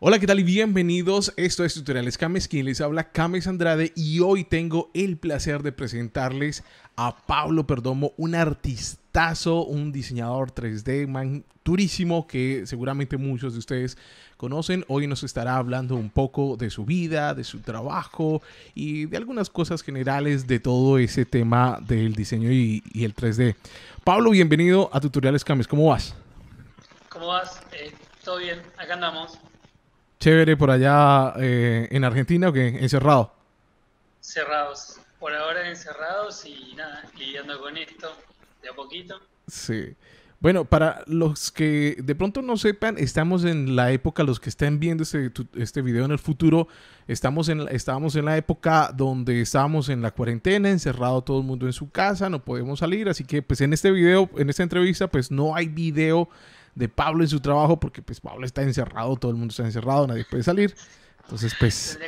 Hola, ¿qué tal? Y bienvenidos. Esto es Tutoriales Cames, quien les habla Cames Andrade y hoy tengo el placer de presentarles a Pablo Perdomo, un artistazo, un diseñador 3D, man durísimo que seguramente muchos de ustedes conocen. Hoy nos estará hablando un poco de su vida, de su trabajo y de algunas cosas generales de todo ese tema del diseño y, el 3D. Pablo, bienvenido a Tutoriales Cames. ¿Cómo vas? ¿Cómo vas? Eh, todo bien, acá andamos chévere por allá eh, en Argentina o qué? ¿Encerrado? Cerrados. Por ahora encerrados y nada, lidiando con esto de a poquito. Sí. Bueno, para los que de pronto no sepan, estamos en la época, los que estén viendo este, este video en el futuro, estamos en, estábamos en la época donde estábamos en la cuarentena, encerrado todo el mundo en su casa, no podemos salir, así que pues en este video, en esta entrevista, pues no hay video de Pablo en su trabajo, porque pues Pablo está encerrado, todo el mundo está encerrado, nadie puede salir. Entonces, pues...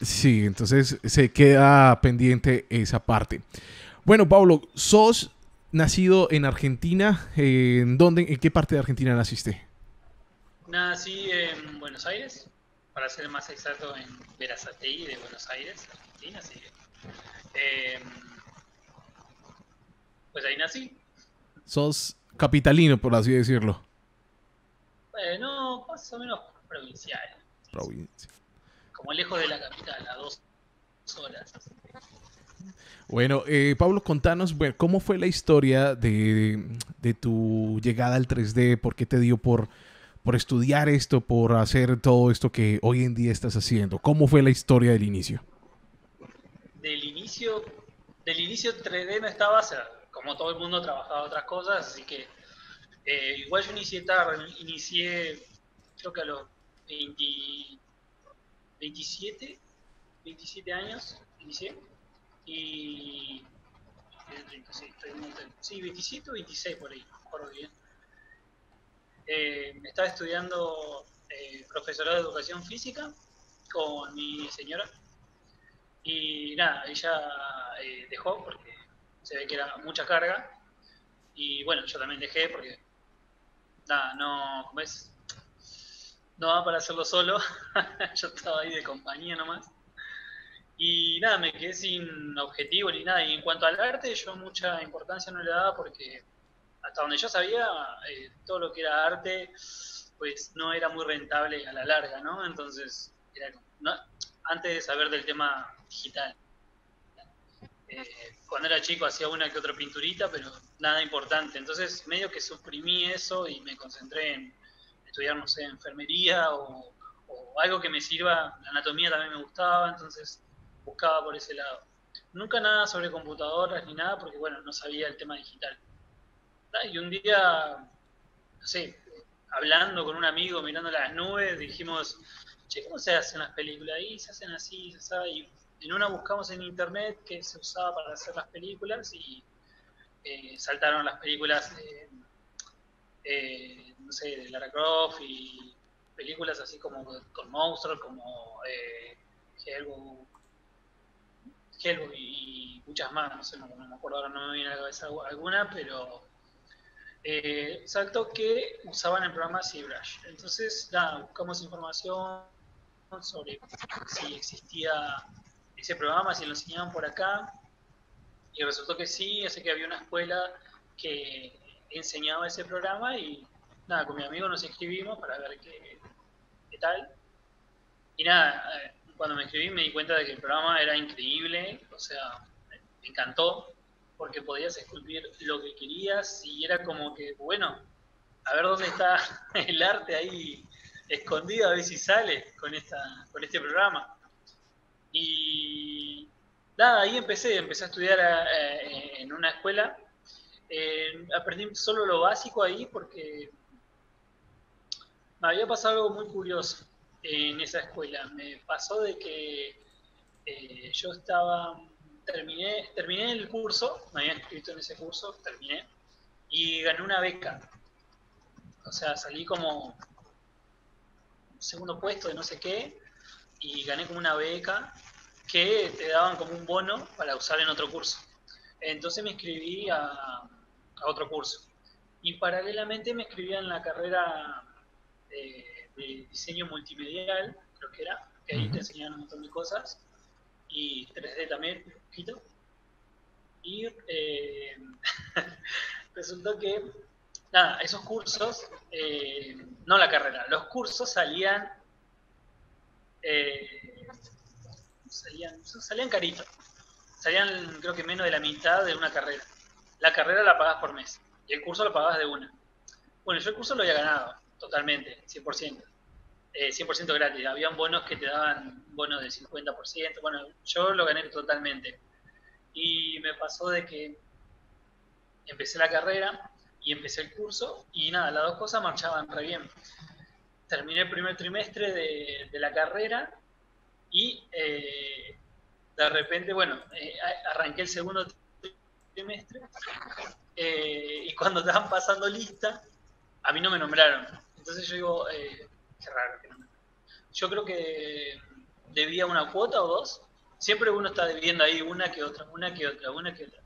Sí, entonces se queda pendiente esa parte. Bueno, Pablo, sos nacido en Argentina. ¿En dónde, en qué parte de Argentina naciste? Nací en Buenos Aires, para ser más exacto en Verazatei de Buenos Aires, Argentina, sí. Em, pues ahí nací. Sos capitalino, por así decirlo. Bueno, más o menos provincial. Provincia. Como lejos de la capital, a dos horas. Bueno, eh, Pablo, contanos, bueno, ¿cómo fue la historia de, tu llegada al 3D? ¿Por qué te dio por, por estudiar esto, por hacer todo esto que hoy en día estás haciendo? ¿Cómo fue la historia del inicio? Del inicio, del inicio 3D no estaba, como todo el mundo trabajaba otras cosas, así que eh, igual yo inicié tarde, inicié creo que a los 27, 27 años inicié y sí, 27 o 26 por ahí, no me bien. Eh, estaba estudiando eh, profesorado de educación física con mi señora y nada, ella eh, dejó porque se ve que era mucha carga. Y bueno, yo también dejé porque, nada, no, como es, no va para hacerlo solo. yo estaba ahí de compañía nomás. Y nada, me quedé sin objetivo ni nada. Y en cuanto al arte, yo mucha importancia no le daba porque hasta donde yo sabía, eh, todo lo que era arte, pues no era muy rentable a la larga, ¿no? Entonces, era, no, antes de saber del tema digital. Cuando era chico hacía una que otra pinturita, pero nada importante. Entonces medio que suprimí eso y me concentré en estudiar, no sé, enfermería o, algo que me sirva. La anatomía también me gustaba, entonces buscaba por ese lado. Nunca nada sobre computadoras ni nada, porque bueno, no sabía el tema digital. Ah, y un día, no sé, hablando con un amigo, mirando las nubes, dijimos, che, ¿cómo se hacen las películas? Ahí se hacen así, se sabe, y en una buscamos en internet que se usaba para hacer las películas y eh, saltaron las películas, eh, no sé, de Lara Croft y películas así como con monstruos, como eh, Hellboy, y muchas más, no sé, no, me acuerdo ahora, no me viene a la cabeza alguna, pero eh, saltó que usaban el programa ZBrush. Entonces, nada, buscamos información sobre si existía ese programa, si lo enseñaban por acá. Y resultó que sí, así que había una escuela que enseñaba ese programa y nada, con mi amigo nos inscribimos para ver qué, qué tal. Y nada, eh, cuando me inscribí me di cuenta de que el programa era increíble, o sea, me encantó, porque podías esculpir lo que querías y era como que, bueno, a ver dónde está el arte ahí escondido, a ver si sale con, esta, con este programa. Y nada, ahí empecé, empecé a estudiar eh, en una escuela. Eh, aprendí solo lo básico ahí porque me había pasado algo muy curioso en esa escuela. Me pasó de que eh, yo estaba, terminé, terminé el curso, me había inscrito en ese curso, terminé, y gané una beca. O sea, salí como segundo puesto de no sé qué, y gané como una beca que te daban como un bono para usar en otro curso. Entonces me inscribí a, a otro curso. Y paralelamente me inscribí en la carrera de, diseño multimedial, creo que era, que ahí te enseñaban un montón de cosas, y 3D también, un poquito. Y eh, resultó que, nada, esos cursos, eh, no la carrera, los cursos salían, eh, salían, salían caritos, salían creo que menos de la mitad de una carrera. La carrera la pagas por mes y el curso lo pagabas de una. Bueno, yo el curso lo había ganado totalmente, 100%. 100% gratis. Habían bonos que te daban bonos de 50%. Bueno, yo lo gané totalmente. Y me pasó de que empecé la carrera y empecé el curso y nada, las dos cosas marchaban re bien. Terminé el primer trimestre de, la carrera y eh, de repente, bueno, eh, arranqué el segundo trimestre eh, y cuando estaban pasando lista, a mí no me nombraron. Entonces yo digo, qué raro que no me Yo creo que debía una cuota o dos. Siempre uno está debiendo ahí una que otra, una que otra, una que otra.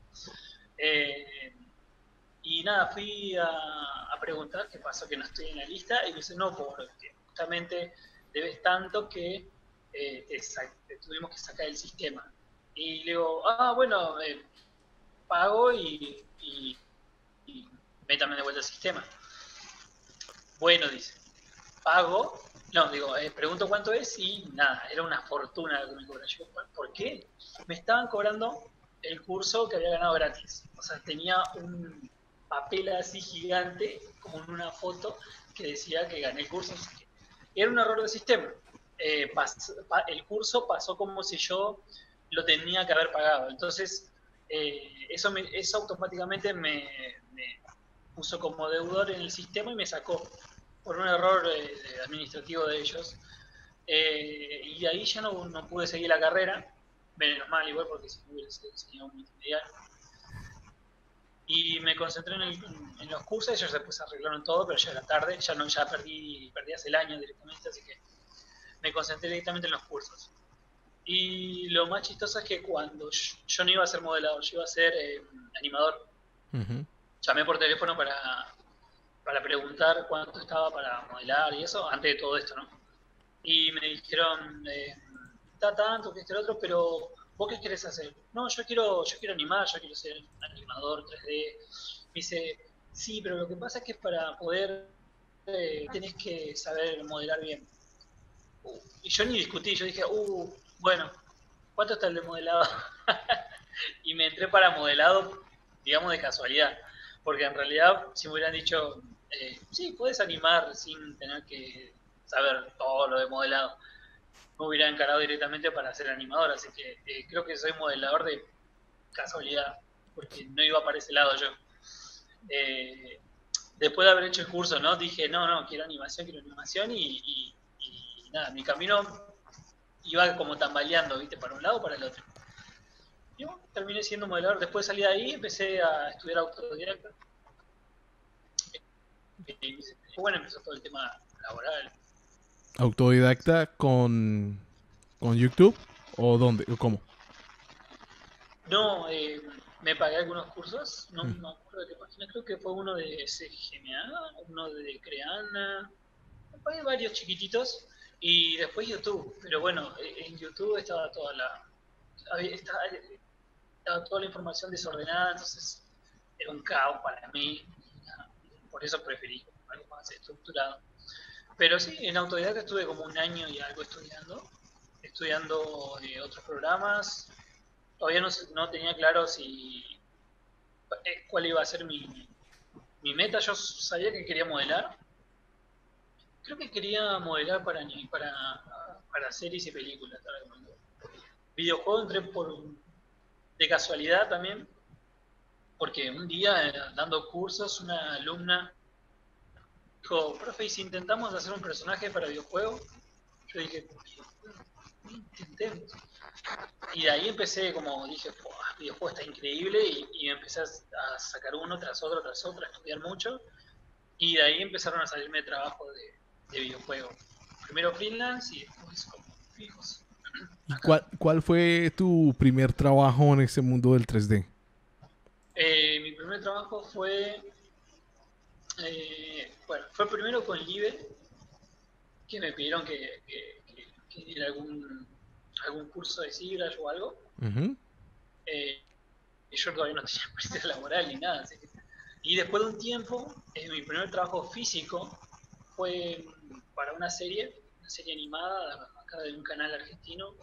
Eh, y nada, fui a, preguntar qué pasó que no estoy en la lista y me dice, no, porque justamente debes tanto que eh, te, tuvimos que sacar el sistema. Y le digo, ah, bueno, eh, pago y, y, métame de vuelta al sistema. Bueno, dice, pago no, digo, eh, pregunto cuánto es y nada, era una fortuna que me cobran. Yo, ¿por qué? Me estaban cobrando el curso que había ganado gratis. O sea, tenía un papel así gigante, como en una foto, que decía que gané el curso. Era un error de sistema. Eh, el curso pasó como si yo lo tenía que haber pagado. Entonces, eh, eso, me, eso automáticamente me, puso como deudor en el sistema y me sacó por un error administrativo de ellos. Eh, y ahí ya no, no, pude seguir la carrera, menos mal igual porque si no hubiera sido multimedial. Y me concentré en, los cursos, ellos después arreglaron todo, pero ya era tarde, ya no ya perdí, perdí hace el año directamente, así que me concentré directamente en los cursos. Y lo más chistoso es que cuando yo, no iba a ser modelador, yo iba a ser eh, animador. Llamé por teléfono para, para preguntar cuánto estaba para modelar y eso, antes de todo esto, ¿no? Y me dijeron, eh, está tanto, que este otro, pero ¿vos qué querés hacer? No, yo quiero, yo quiero animar, yo quiero ser animador 3D. Me dice, sí, pero lo que pasa es que para poder eh, tenés que saber modelar bien. y yo ni discutí, yo dije, uh, bueno, ¿cuánto está el de modelado? y me entré para modelado, digamos de casualidad, porque en realidad si me hubieran dicho, eh, sí, puedes animar sin tener que saber todo lo de modelado. Me hubiera encarado directamente para ser animador, así que eh, creo que soy modelador de casualidad, porque no iba para ese lado yo. Eh, después de haber hecho el curso, ¿no? Dije, no, no, quiero animación, quiero animación y, nada, mi camino iba como tambaleando, ¿viste? Para un lado o para el otro. Yo terminé siendo modelador. Después salí de ahí, empecé a estudiar autodidacta bueno, empezó todo el tema laboral. ¿Autodidacta con, con YouTube o dónde o cómo? No, eh, me pagué algunos cursos, no mm. me acuerdo de qué página, creo que fue uno de CGMA, uno de Creana, me pagué varios chiquititos. Y después YouTube, pero bueno, eh, en YouTube estaba toda la estaba, estaba toda la información desordenada, entonces era un caos para mí. Por eso preferí algo más estructurado. Pero sí, en autodidacta estuve como un año y algo estudiando, estudiando eh, otros programas. Todavía no, no, tenía claro si eh, cuál iba a ser mi, mi meta. Yo sabía que quería modelar. Creo que quería modelar para, para, para series y películas. Videojuego entré por de casualidad también, porque un día eh, dando cursos una alumna dijo, profe, ¿y si intentamos hacer un personaje para videojuego? Yo dije, intentemos. Y de ahí empecé, como dije, videojuego está increíble y, y, empecé a sacar uno tras otro, tras otro, a estudiar mucho. Y de ahí empezaron a salirme trabajo de, de videojuego. Primero freelance y después como fijos. cuál, cuál fue tu primer trabajo en ese mundo del 3D? Eh, mi primer trabajo fue, eh, bueno, fue primero con Live, que me pidieron que, que, que, diera algún, algún curso de Sigrage o algo. Eh, y yo todavía no tenía experiencia laboral ni nada. Y después de un tiempo, eh, mi primer trabajo físico fue para una serie, una serie animada acá de un canal argentino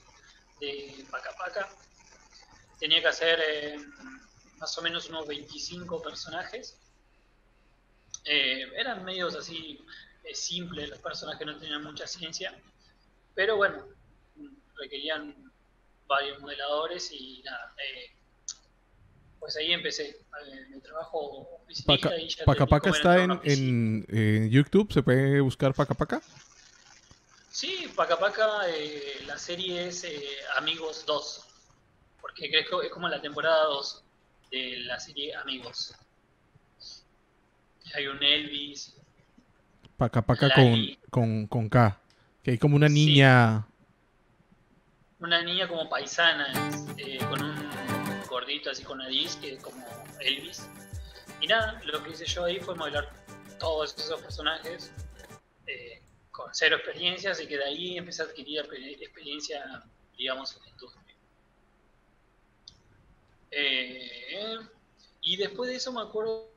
de Paca Paca. Tenía que hacer eh, más o menos unos 25 personajes. Eran medios así simples, los personajes no tenían mucha ciencia, pero bueno, requerían varios modeladores y nada. Eh, pues ahí empecé eh, mi trabajo Paca, Paca Paca está en, en, YouTube, ¿se puede buscar Paca Paca? Sí, Paca Paca, eh, la serie es Amigos 2, porque creo que es como la temporada 2 de la serie Amigos. Hay un Elvis. Paca Paca con, con, con, K, que hay como una niña una niña como paisana, eh, con un gordito así con nariz, que es como Elvis. Y nada, lo que hice yo ahí fue modelar todos esos personajes eh, con cero experiencia, así que de ahí empecé a adquirir experiencia, digamos, en la industria. Eh, y después de eso me acuerdo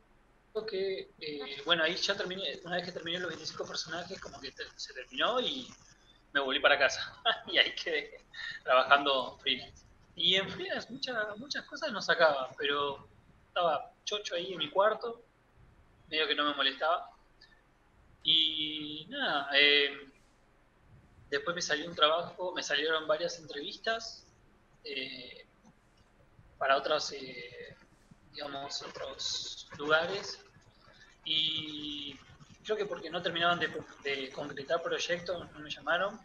que, bueno, ahí ya terminé, una vez que terminé los 25 personajes, como que se terminó y me volví para casa y ahí quedé trabajando freelance. Y en freelance muchas, muchas cosas no sacaba, pero estaba chocho ahí en mi cuarto, medio que no me molestaba. Y nada, eh, después me salió un trabajo, me salieron varias entrevistas eh, para otros, eh, digamos, otros lugares. Y creo que porque no terminaban de, concretar proyectos, no me llamaron,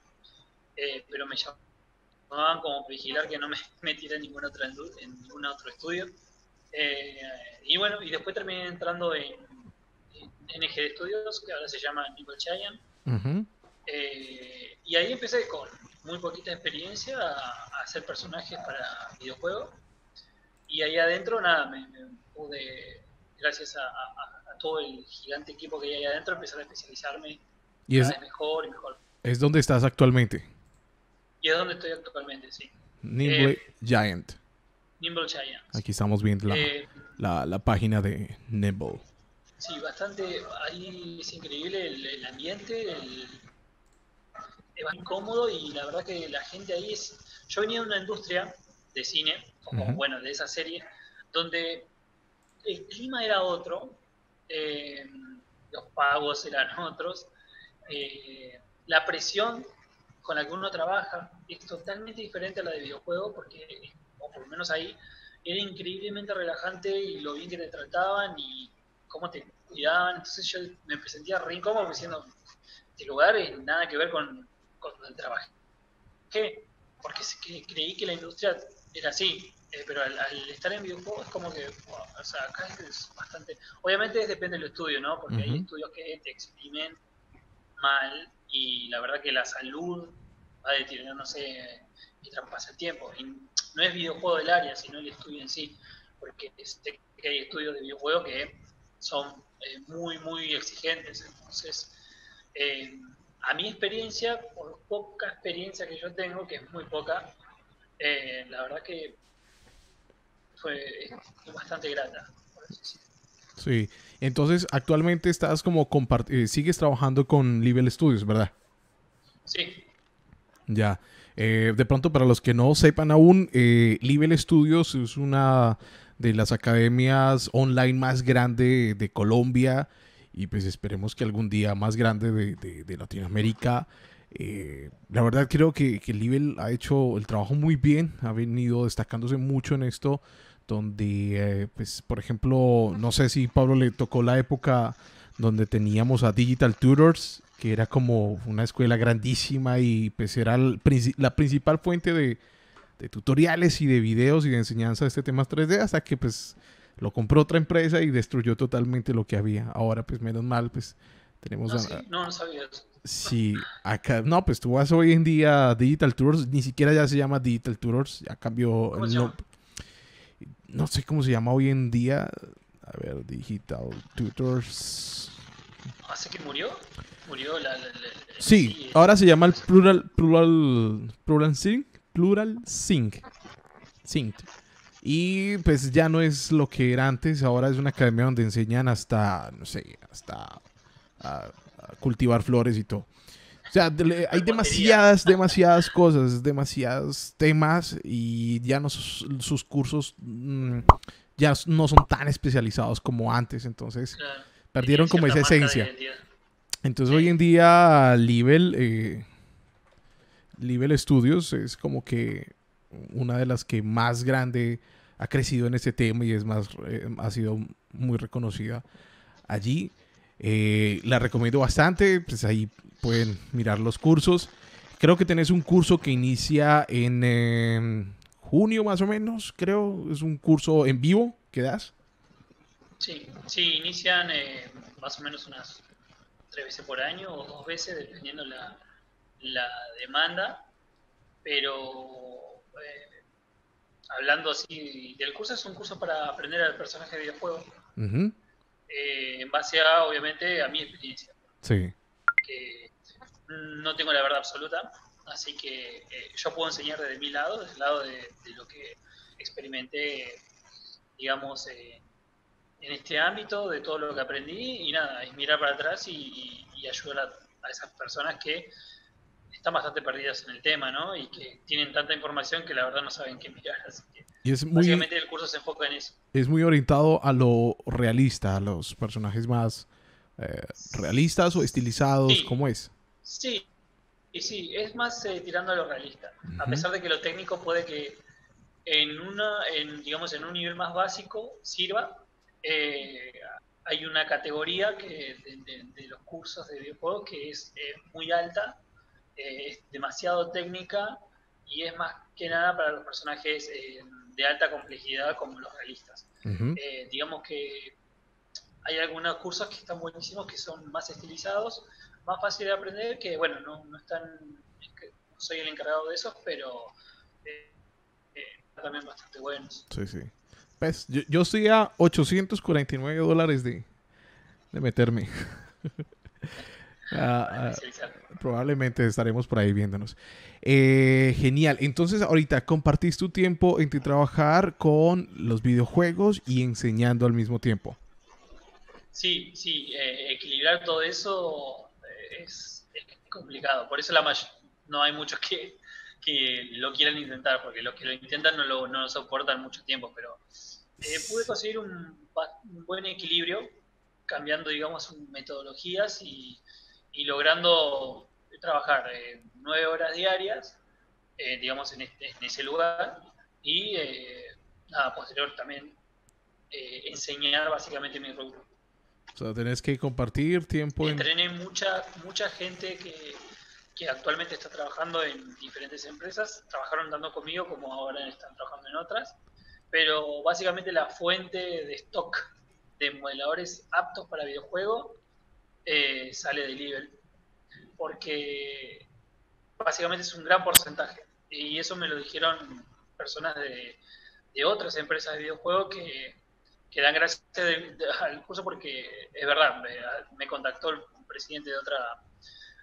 eh, pero me llamaban como vigilar que no me metiera en ningún otro, en ningún otro estudio. Eh, y bueno, y después terminé entrando en, en NG Studios, que ahora se llama Nicole Chayan. Eh, y ahí empecé con muy poquita experiencia a, hacer personajes para videojuegos. Y ahí adentro, nada, me, pude, gracias a todo el gigante equipo que hay ahí adentro, empezar a especializarme y es, mejor y mejor. ¿Es donde estás actualmente? Y es donde estoy actualmente, sí. Nimble eh, Giant. Nimble Giant. Aquí estamos viendo eh, la, la, página de Nimble. Sí, bastante. Ahí es increíble el, ambiente, el, es muy cómodo y la verdad que la gente ahí es. Yo venía de una industria de cine, como bueno, de esa serie, donde el clima era otro, eh, los pagos eran otros, eh, la presión con la que uno trabaja es totalmente diferente a la de videojuego porque, o por lo menos ahí, era increíblemente relajante y lo bien que te trataban y cómo te cuidaban. Entonces yo me sentía re incómodo diciendo, este lugar es nada que ver con, con el trabajo. ¿Qué? Porque creí que la industria era así. Eh, pero al, estar en videojuegos es como que, o sea, acá es bastante... Obviamente depende del estudio, ¿no? Porque hay estudios que te exprimen mal y la verdad que la salud va deteriorándose mientras pasa el tiempo. Y no es videojuego del área, sino el estudio en sí, porque este, hay estudios de videojuegos que son eh, muy, muy exigentes. Entonces, eh, a mi experiencia, por poca experiencia que yo tengo, que es muy poca, la verdad que fue, bastante grata. Sí, entonces actualmente estás como eh, sigues trabajando con Level Studios, ¿verdad? Sí. Ya. Eh, de pronto, para los que no sepan aún, eh, Level Studios es una de las academias online más grande de Colombia y pues esperemos que algún día más grande de, Latinoamérica. Eh, la verdad creo que, que Level ha hecho el trabajo muy bien, ha venido destacándose mucho en esto donde, eh, pues, por ejemplo, no sé si Pablo le tocó la época donde teníamos a Digital Tutors, que era como una escuela grandísima y pues era la principal fuente de, tutoriales y de videos y de enseñanza de este tema 3D hasta que pues lo compró otra empresa y destruyó totalmente lo que había. Ahora pues menos mal pues tenemos... No, sí, no, no sabía eso. Sí, acá, no, pues tú vas hoy en día a Digital Tutors, ni siquiera ya se llama Digital Tutors, ya cambió el nombre no sé cómo se llama hoy en día. A ver, Digital Tutors. ¿Hace que murió? murió la... sí, ahora se llama el Plural, Plural, Plural Sync, Plural Sync. Sync. Y pues ya no es lo que era antes, ahora es una academia donde enseñan hasta, no sé, hasta a cultivar flores y todo. O sea, hay demasiadas, demasiadas cosas, demasiados temas y ya no sus, cursos mm, ya no son tan especializados como antes, entonces perdieron como esa esencia. Entonces hoy en día Level, eh, Level Studios es como que una de las que más grande ha crecido en este tema y es más, eh, ha sido muy reconocida allí. Eh, la recomiendo bastante, pues ahí pueden mirar los cursos. Creo que tenés un curso que inicia en em, junio más o menos, creo. Es un curso en vivo que das. Sí, sí, inician eh, más o menos unas tres veces por año o dos veces, dependiendo la, la demanda. Pero eh, hablando así del curso, es un curso para aprender al personaje de videojuego. Eh, en base a, obviamente, a mi experiencia. Sí. Que no tengo la verdad absoluta, así que eh, yo puedo enseñar desde mi lado, desde el lado de, lo que experimenté, digamos, eh, en este ámbito, de todo lo que aprendí, y nada, es mirar para atrás y, ayudar a, esas personas que están bastante perdidas en el tema, ¿no? Y que tienen tanta información que la verdad no saben qué mirar, así que y es muy, básicamente el curso se enfoca en eso. Es muy orientado a lo realista, a los personajes más eh, realistas o estilizados, ¿cómo es? Sí, y sí, es más eh, tirando a lo realista. A pesar de que lo técnico puede que en una, en, digamos, en un nivel más básico sirva, eh, hay una categoría que de, los cursos de videojuegos que es muy alta, es demasiado técnica y es más que nada para los personajes de alta complejidad como los realistas. digamos que hay algunos cursos que están buenísimos, que son más estilizados, más fácil de aprender, que bueno, no, no están, no soy el encargado de esos, pero eh, eh, también bastante buenos. Sí, sí. Pues yo, yo estoy a 849 dólares de, de meterme. Ah, probablemente estaremos por ahí viéndonos. Eh, genial. Entonces, ahorita compartís tu tiempo entre trabajar con los videojuegos y enseñando al mismo tiempo. Sí, sí, equilibrar todo eso es, complicado. Por eso la no hay muchos que, lo quieran intentar, porque los que lo intentan no lo, soportan mucho tiempo, pero eh, pude conseguir un, buen equilibrio cambiando, digamos, metodologías y, logrando trabajar eh, nueve horas diarias, eh, digamos, en, este, en, ese lugar y, nada, posterior también enseñar básicamente mi rubro. O sea, tenés que compartir tiempo. Entrené mucha, mucha gente que, que actualmente está trabajando en diferentes empresas. Trabajaron dando conmigo como ahora están trabajando en otras. Pero básicamente la fuente de stock de modeladores aptos para videojuego eh, sale de Level. Porque básicamente es un gran porcentaje. Y eso me lo dijeron personas de, otras empresas de videojuegos que dan gracias al curso porque es verdad, me, contactó el presidente de otra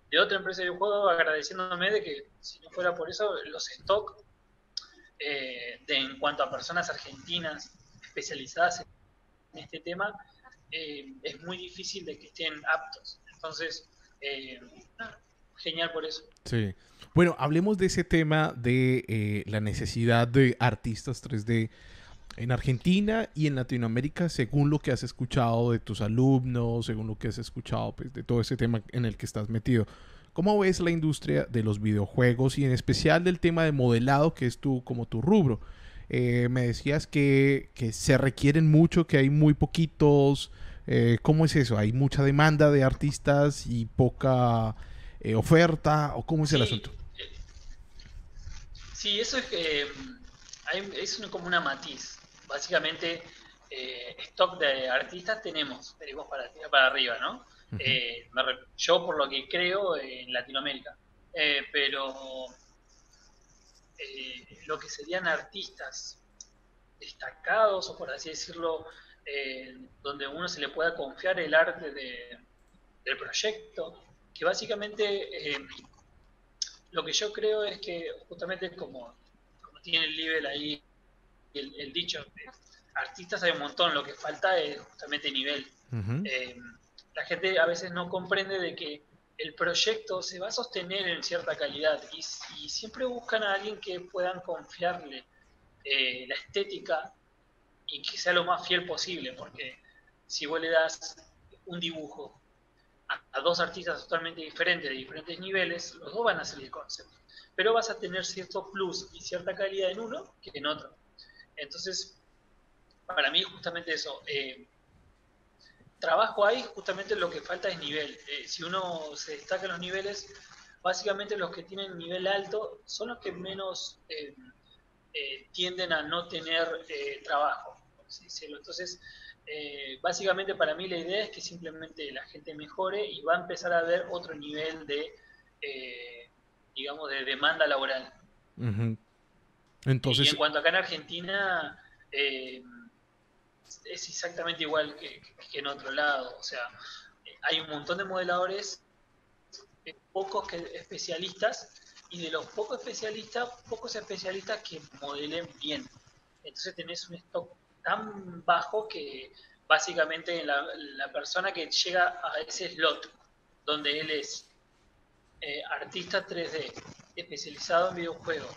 de otra empresa de videojuegos agradeciéndome de que si no fuera por eso los stock eh, de, en cuanto a personas argentinas especializadas en este tema eh, es muy difícil de que estén aptos entonces eh, genial por eso sí bueno hablemos de ese tema de la necesidad de artistas 3D en Argentina y en Latinoamérica, según lo que has escuchado de tus alumnos, según lo que has escuchado pues, de todo ese tema en el que estás metido. ¿Cómo ves la industria de los videojuegos y en especial del tema de modelado, que es tu, como tu rubro? Eh, me decías que, se requieren mucho, que hay muy poquitos. Eh, ¿Cómo es eso? ¿Hay mucha demanda de artistas y poca eh, oferta? ¿O cómo es el asunto? Sí, eso es, es como una matiz básicamente eh, stock de artistas tenemos, tenemos para para arriba, ¿no? Eh, yo por lo que creo en Latinoamérica, eh, lo que serían artistas destacados o por así decirlo, donde uno se le pueda confiar el arte de, del proyecto, que básicamente eh, lo que yo creo es que justamente como, tiene el nivel ahí, el, dicho, artistas hay un montón, lo que falta es justamente nivel. Eh, la gente a veces no comprende de que el proyecto se va a sostener en cierta calidad y, siempre buscan a alguien que puedan confiarle eh, la estética y que sea lo más fiel posible, porque si vos le das un dibujo a, dos artistas totalmente diferentes, de diferentes niveles, los dos van a el concepto, pero vas a tener cierto plus y cierta calidad en uno que en otro. Entonces, para mí justamente eso, eh, trabajo ahí, justamente lo que falta es nivel. Eh, si uno se destaca en los niveles, básicamente los que tienen nivel alto son los que menos eh, eh, tienden a no tener trabajo. Entonces, básicamente para mí la idea es que simplemente la gente mejore y va a empezar a ver otro nivel de, digamos, de demanda laboral. Entonces... Y en cuanto acá en Argentina, es exactamente igual que, en otro lado. O sea, hay un montón de modeladores, pocos que, especialistas, y de los pocos especialistas, pocos especialistas que modelen bien. Entonces tenés un stock tan bajo que básicamente la, persona que llega a ese slot, donde él es eh, artista 3D, especializado en videojuegos,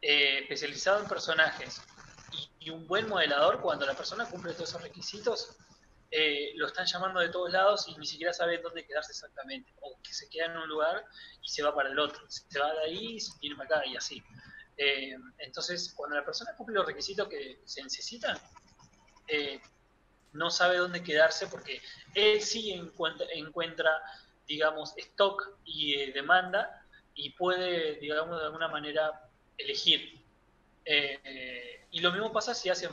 eh, especializado en personajes, y un buen modelador, cuando la persona cumple todos esos requisitos, eh, lo están llamando de todos lados y ni siquiera sabe dónde quedarse exactamente. O que se queda en un lugar y se va para el otro. Se va de ahí y se viene para acá y así. Eh, entonces, cuando la persona cumple los requisitos que se necesitan, eh, no sabe dónde quedarse porque él sí encuentra, encuentra digamos, stock y demanda y puede, digamos, de alguna manera elegir. Eh, y lo mismo pasa si hacen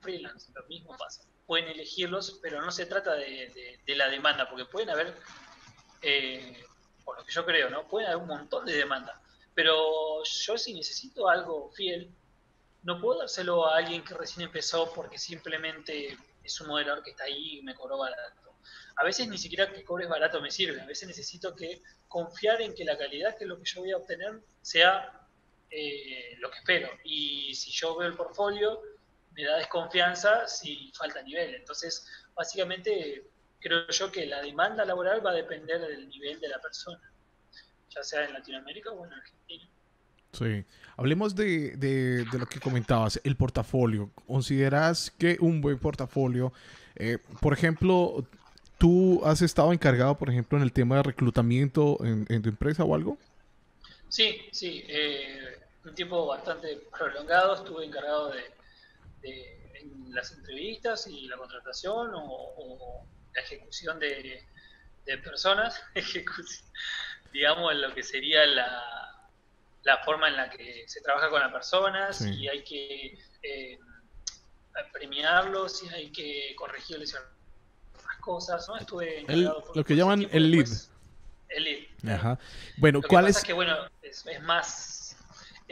freelance, lo mismo pasa. Pueden elegirlos, pero no se trata de, la demanda, porque pueden haber, eh, por lo que yo creo, ¿no? Pueden haber un montón de demanda. Pero yo si necesito algo fiel, no puedo dárselo a alguien que recién empezó porque simplemente es un modelador que está ahí y me cobró barato. A veces ni siquiera que cobres barato me sirve, a veces necesito que confiar en que la calidad que lo que yo voy a obtener sea eh, lo que espero. Y si yo veo el portfolio, me da desconfianza si falta nivel. Entonces, básicamente, creo yo que la demanda laboral va a depender del nivel de la persona, ya sea en Latinoamérica o en Argentina. Sí. Hablemos de, de, lo que comentabas, el portafolio. ¿Consideras que un buen portafolio, eh, por ejemplo, tú has estado encargado, por ejemplo, en el tema de reclutamiento en, en tu empresa o algo? Sí, sí. Eh, un tiempo bastante prolongado estuve encargado de, en las entrevistas y la contratación o, la ejecución de, personas, digamos, en lo que sería la, la, forma en la que se trabaja con las personas y hay que eh, premiarlos y hay que corregirles las cosas, ¿no? Estuve encargado lo que llaman el lead. el lead. Ajá. Bueno, ¿cuál es? que, bueno, es más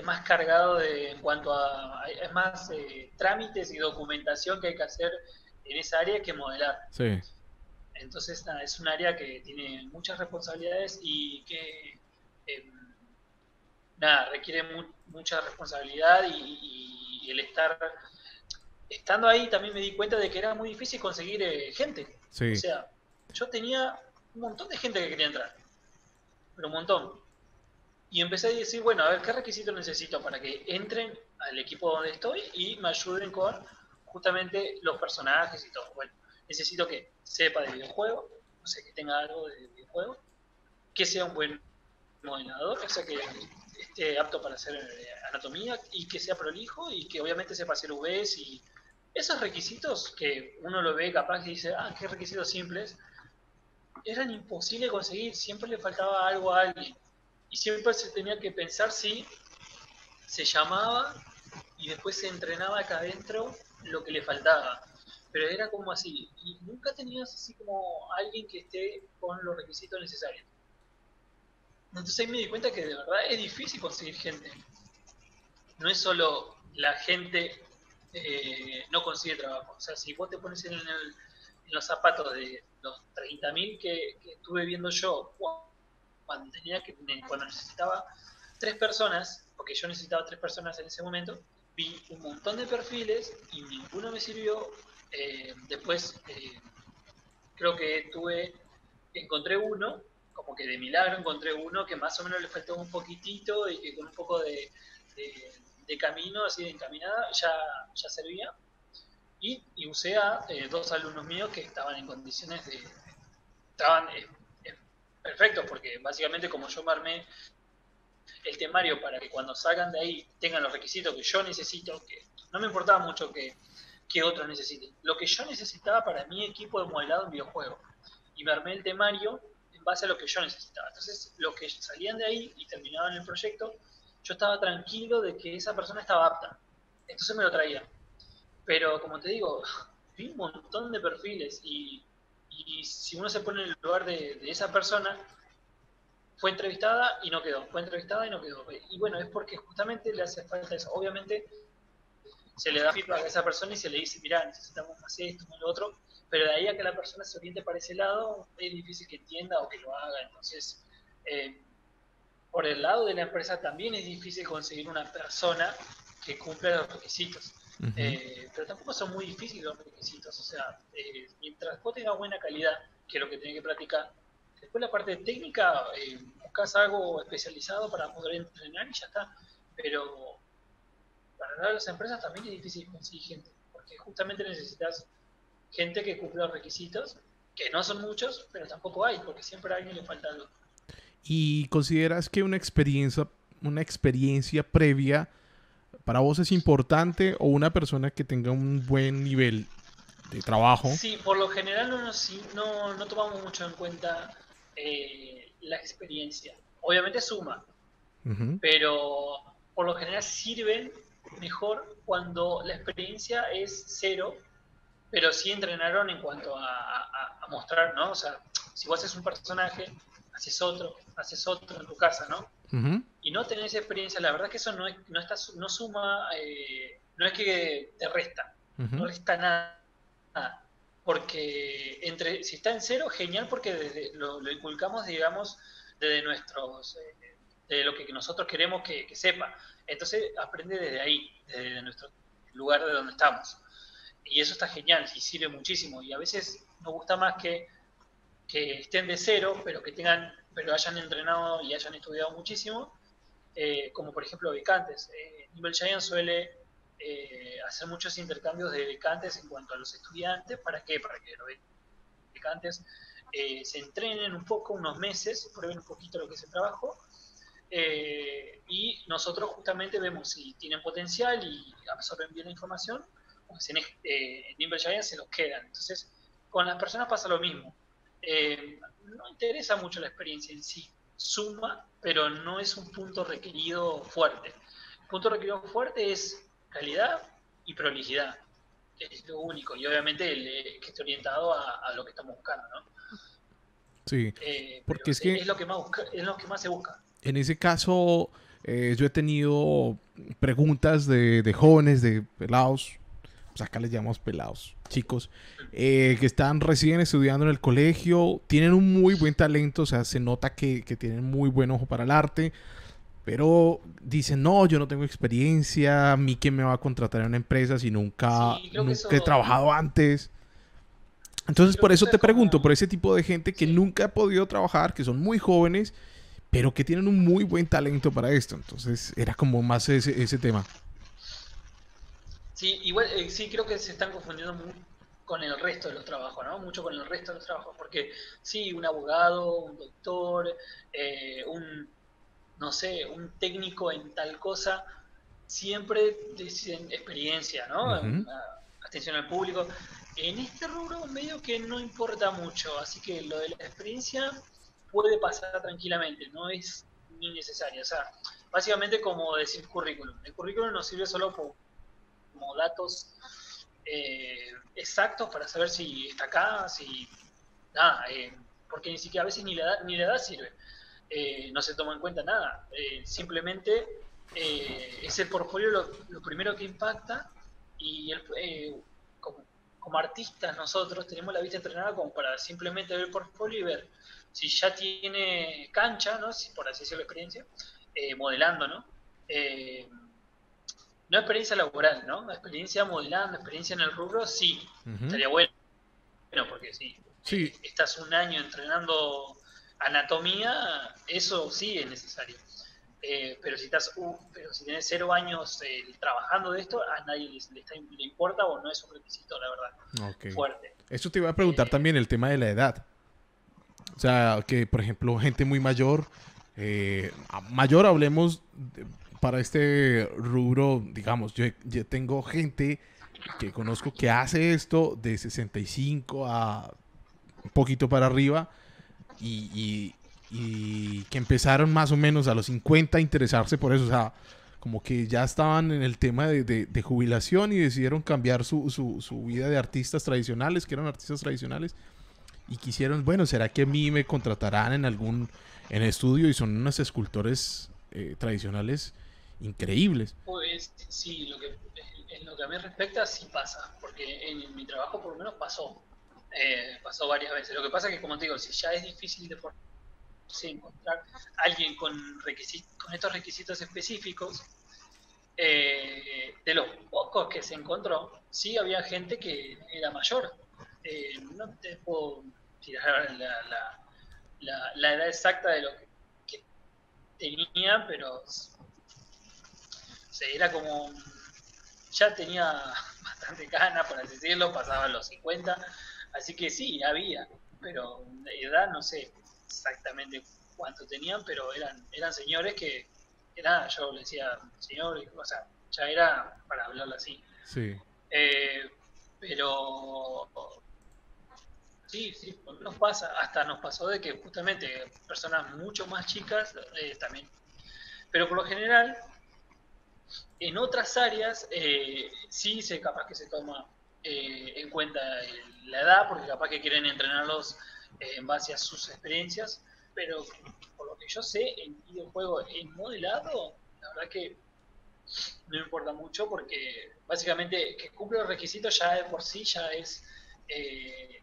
es más cargado de, en cuanto a, es más eh, trámites y documentación que hay que hacer en esa área que modelar. Sí. Entonces, nada, es un área que tiene muchas responsabilidades y que, em, nada, requiere mucha responsabilidad y, el estar, estando ahí también me di cuenta de que era muy difícil conseguir eh, gente. Sí. O sea, yo tenía un montón de gente que quería entrar, pero un montón y empecé a decir, bueno, a ver, ¿qué requisitos necesito para que entren al equipo donde estoy y me ayuden con justamente los personajes y todo? Bueno, necesito que sepa de videojuego, o sea, que tenga algo de videojuego, que sea un buen modelador, o sea, que esté apto para hacer eh, anatomía y que sea prolijo y que obviamente sepa hacer UVs y esos requisitos que uno lo ve capaz y dice, ah, qué requisitos simples, eran imposibles de conseguir, siempre le faltaba algo a alguien y siempre se tenía que pensar si se llamaba y después se entrenaba acá adentro lo que le faltaba. Pero era como así, y nunca tenías así como alguien que esté con los requisitos necesarios. Entonces ahí me di cuenta que de verdad es difícil conseguir gente. No es solo la gente eh, no consigue trabajo. O sea, si vos te pones en el, los zapatos de los 30.000 que, que estuve viendo yo cuando, tenía necesitaba tres personas, porque yo necesitaba tres personas en ese momento, vi un montón de perfiles y ninguno me sirvió. Eh, después eh, creo que tuve, encontré uno, como que de milagro encontré uno que más o menos le faltó un poquitito y que con un poco de, camino, así de encaminada, ya, ya servía. Y, usé a eh, dos alumnos míos que estaban en condiciones de... Estaban perfectos, porque básicamente como yo me armé el temario para que cuando salgan de ahí tengan los requisitos que yo necesito, que no me importaba mucho que, que otros necesiten. Lo que yo necesitaba para mi equipo de modelado en videojuegos. Y me armé el temario en base a lo que yo necesitaba. Entonces, los que salían de ahí y terminaban el proyecto, yo estaba tranquilo de que esa persona estaba apta. Entonces me lo traía. Pero como te digo, vi un montón de perfiles y, y si uno se pone en el lugar de, esa persona, fue entrevistada y no quedó, fue entrevistada y no quedó. Y bueno, es porque justamente le hace falta eso. Obviamente se le da feedback a esa persona y se le dice, mira, necesitamos más esto, más lo otro, pero de ahí a que la persona se oriente para ese lado, es difícil que entienda o que lo haga. Entonces, eh, por el lado de la empresa también es difícil conseguir una persona que cumpla los requisitos. Eh, pero tampoco son muy difíciles los requisitos. O sea, eh, mientras vos tengas buena calidad, que es lo que tenés que practicar, Después la parte técnica, eh, buscas algo especializado para poder entrenar y ya está. Pero para las empresas también es difícil conseguir gente, porque justamente necesitas gente que cumpla los requisitos, que no son muchos, pero tampoco hay, porque siempre a alguien le falta algo. ¿Y consideras que una experiencia, una experiencia previa para vos es importante o una persona que tenga un buen nivel de trabajo? Sí, por lo general no, no, no tomamos mucho en cuenta eh, la experiencia. Obviamente suma, pero por lo general sirven mejor cuando la experiencia es cero, pero sí entrenaron en cuanto a, mostrar, ¿no? O sea, si vos haces un personaje, haces otro, haces otro en tu casa, ¿no? Y no tenés experiencia, la verdad que eso no, es, no, está, no suma, eh, no es que te resta, no resta nada porque entre si está en cero, genial porque desde, lo, inculcamos, digamos, desde nuestros, eh, de lo que nosotros queremos que, sepa. Entonces aprende desde ahí, desde nuestro lugar de donde estamos. Y eso está genial y sirve muchísimo. Y a veces nos gusta más que, que estén de cero, pero que tengan, pero hayan entrenado y hayan estudiado muchísimo, eh, como por ejemplo becantes. Eh, Nivel Giant suele eh, hacer muchos intercambios de becantes en cuanto a los estudiantes. ¿Para qué? Para que los becantes eh, se entrenen un poco, unos meses, prueben un poquito lo que es el trabajo. Eh, y nosotros justamente vemos si tienen potencial y absorben bien la información, pues en, en se los quedan. Entonces, con las personas pasa lo mismo. no interesa mucho la experiencia en sí, suma, pero no es un punto requerido fuerte. El punto requerido fuerte es calidad y prolijidad. Es lo único. Y obviamente que esté orientado a, lo que estamos buscando, ¿no? Sí. Eh, porque es, que es lo que más es lo que más se busca. En ese caso, eh, yo he tenido preguntas de, jóvenes, de pelados, acá les llamamos pelados, chicos, eh, que están recién estudiando en el colegio, tienen un muy buen talento, o sea, se nota que, que tienen muy buen ojo para el arte, pero dicen, no, yo no tengo experiencia, a mí quién me va a contratar en una empresa si nunca, he trabajado antes. Entonces, por eso te pregunto, por ese tipo de gente que nunca ha podido trabajar, que son muy jóvenes, pero que tienen un muy buen talento para esto. Entonces, era como más ese, ese tema. Sí, igual, eh, sí, creo que se están confundiendo con el resto de los trabajos, ¿no? Mucho con el resto de los trabajos, porque sí, un abogado, un doctor, eh, un no sé, un técnico en tal cosa, siempre dicen experiencia, ¿no? Atención al público. En este rubro medio que no importa mucho, así que lo de la experiencia puede pasar tranquilamente, no es ni necesario. O sea, básicamente como decir currículum. El currículum nos sirve solo datos eh, exactos para saber si está acá, si... Nada, eh, porque ni siquiera a veces ni la edad, ni la edad sirve. Eh, no se toma en cuenta nada. Simplemente es el portfolio lo, primero que impacta y como artistas nosotros tenemos la vista entrenada como para simplemente ver el portfolio y ver si ya tiene cancha, ¿no? Si, por así decirlo, experiencia, modelando, ¿no? Eh, no experiencia laboral, ¿no? Experiencia modelando, experiencia en el rubro, sí, estaría bueno, porque sí, sí. estás un año entrenando anatomía, eso sí es necesario. Eh, pero si estás uh, pero si tienes cero años eh, trabajando de esto, a nadie le, importa o no es un requisito, la verdad. Fuerte. Eso te iba a preguntar eh, también el tema de la edad. O sea, que por ejemplo, gente muy mayor, mayor hablemos para este rubro, digamos, yo, tengo gente que conozco que hace esto de 65 a un poquito para arriba y, que empezaron más o menos a los 50 a interesarse por eso. O sea, como que ya estaban en el tema de, de, jubilación y decidieron cambiar su, vida de artistas tradicionales, que eran artistas tradicionales, y quisieron, bueno, ¿será que a mí me contratarán en algún en estudio? Y son unos escultores eh, tradicionales increíbles. Pues sí, lo que, en lo que a mí respecta sí pasa, porque en, mi trabajo por lo menos pasó. Eh, pasó varias veces. Lo que pasa es que, como te digo, si ya es difícil de formar encontrar alguien con, con estos requisitos específicos, eh, de los pocos que se encontró, sí había gente que era mayor. Eh, no te puedo tirar la, la, edad exacta de lo que, tenía, pero era como. Ya tenía bastante ganas, por así decirlo, pasaba los 50, así que sí, había, pero de edad no sé exactamente cuánto tenían, pero eran, eran señores que, nada, yo le decía, señor, o sea, ya era para hablarlo así. Sí. Eh, pero sí, sí, nos pasa, hasta nos pasó de que justamente personas mucho más chicas eh, también. Pero por lo general, en otras áreas eh, sí se capaz que se toma en cuenta la edad, porque capaz que quieren entrenarlos en base a sus experiencias, pero por lo que yo sé, en videojuego en modelado, la verdad que no importa mucho porque básicamente que cumple los requisitos ya de por sí ya es eh,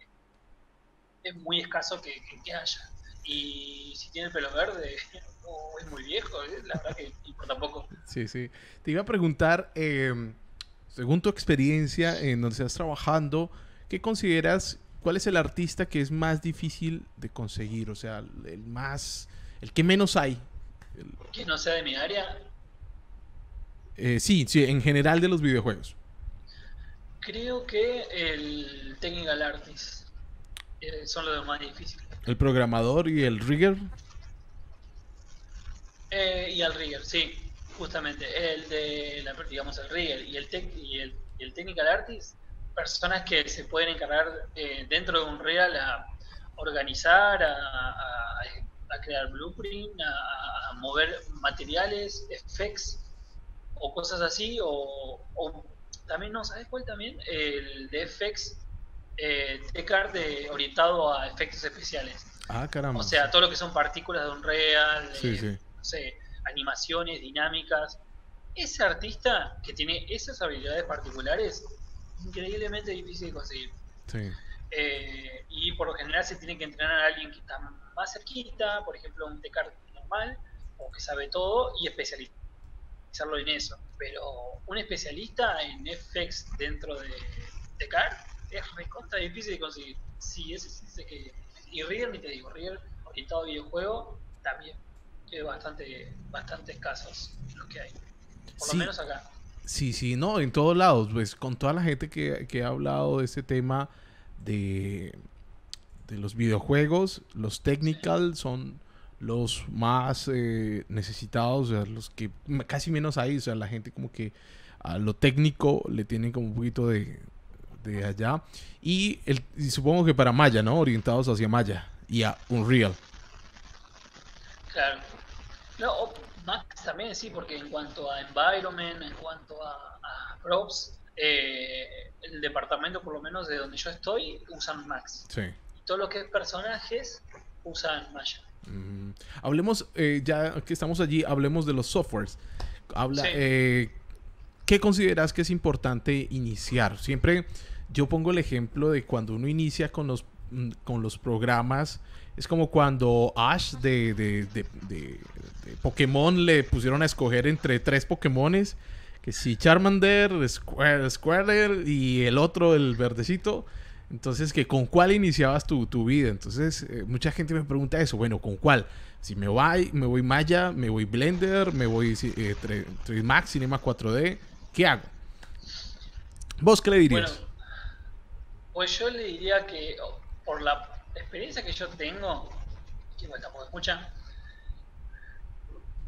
es muy escaso que, haya. Y si tiene el pelo verde o es muy viejo, eh, la verdad que importa poco. Sí, sí. Te iba a preguntar, eh, según tu experiencia en donde estás trabajando, ¿qué consideras ¿cuál es el artista que es más difícil de conseguir? O sea, el más, el que menos hay. Que no sea de mi área. Eh, sí, sí, en general de los videojuegos. Creo que el Technical Artist eh, son los más difíciles. ¿El programador y el rigger? Eh, y el rigger, sí, justamente. El de, digamos, el rigger y el, y el, y el Technical Artist personas que se pueden encargar eh, dentro de un real a organizar, a, crear blueprint, a, mover materiales, effects o cosas así, o, también, ¿no? ¿Sabes cuál también? El de FX eh, de, orientado a efectos especiales. Ah, caramba. O sea, todo lo que son partículas de un real, eh, no sé, animaciones, dinámicas. Ese artista que tiene esas habilidades particulares increíblemente difícil de conseguir. Eh, y por lo general se tiene que entrenar a alguien que está más cerquita, por ejemplo, un TECAR normal, o que sabe todo, y especializarlo en eso. Pero un especialista en FX dentro de TECAR es recontra difícil de conseguir. Sí, ese, ese que. Y Rigger, ni te digo, Rigger orientado a videojuego también. Es bastante, bastante escasos los que hay. Por lo menos acá. Sí, sí, no, en todos lados, pues con toda la gente que, que ha hablado de este tema de, de los videojuegos, los technical son los más eh, necesitados, o sea, los que casi menos hay, o sea, la gente como que a lo técnico le tienen como un poquito de, de allá. Y, el, y supongo que para Maya, ¿no? Orientados hacia Maya y a Unreal. Claro. No, Max también, sí, porque en cuanto a environment, en cuanto a, props, eh, el departamento, por lo menos de donde yo estoy, usan Max. Sí. Y todo lo que es personajes, usan Maya. Mm. Hablemos, eh, ya que estamos allí, hablemos de los softwares. Habla, eh, ¿Qué consideras que es importante iniciar? Siempre yo pongo el ejemplo de cuando uno inicia con los, mm, con los programas, es como cuando Ash de, de, de, de Pokémon le pusieron a escoger entre tres Pokémones, que si Charmander, Squirtle y el otro, el verdecito. Entonces, que con cuál iniciabas tu, tu vida. Entonces, eh, mucha gente me pregunta eso. Bueno, ¿con cuál? Si me voy, me voy Maya, me voy Blender, me voy eh, 3, Max, Cinema 4D, ¿qué hago? ¿Vos qué le dirías? Pues yo le diría que por la experiencia que yo tengo, que bueno, tampoco escucha,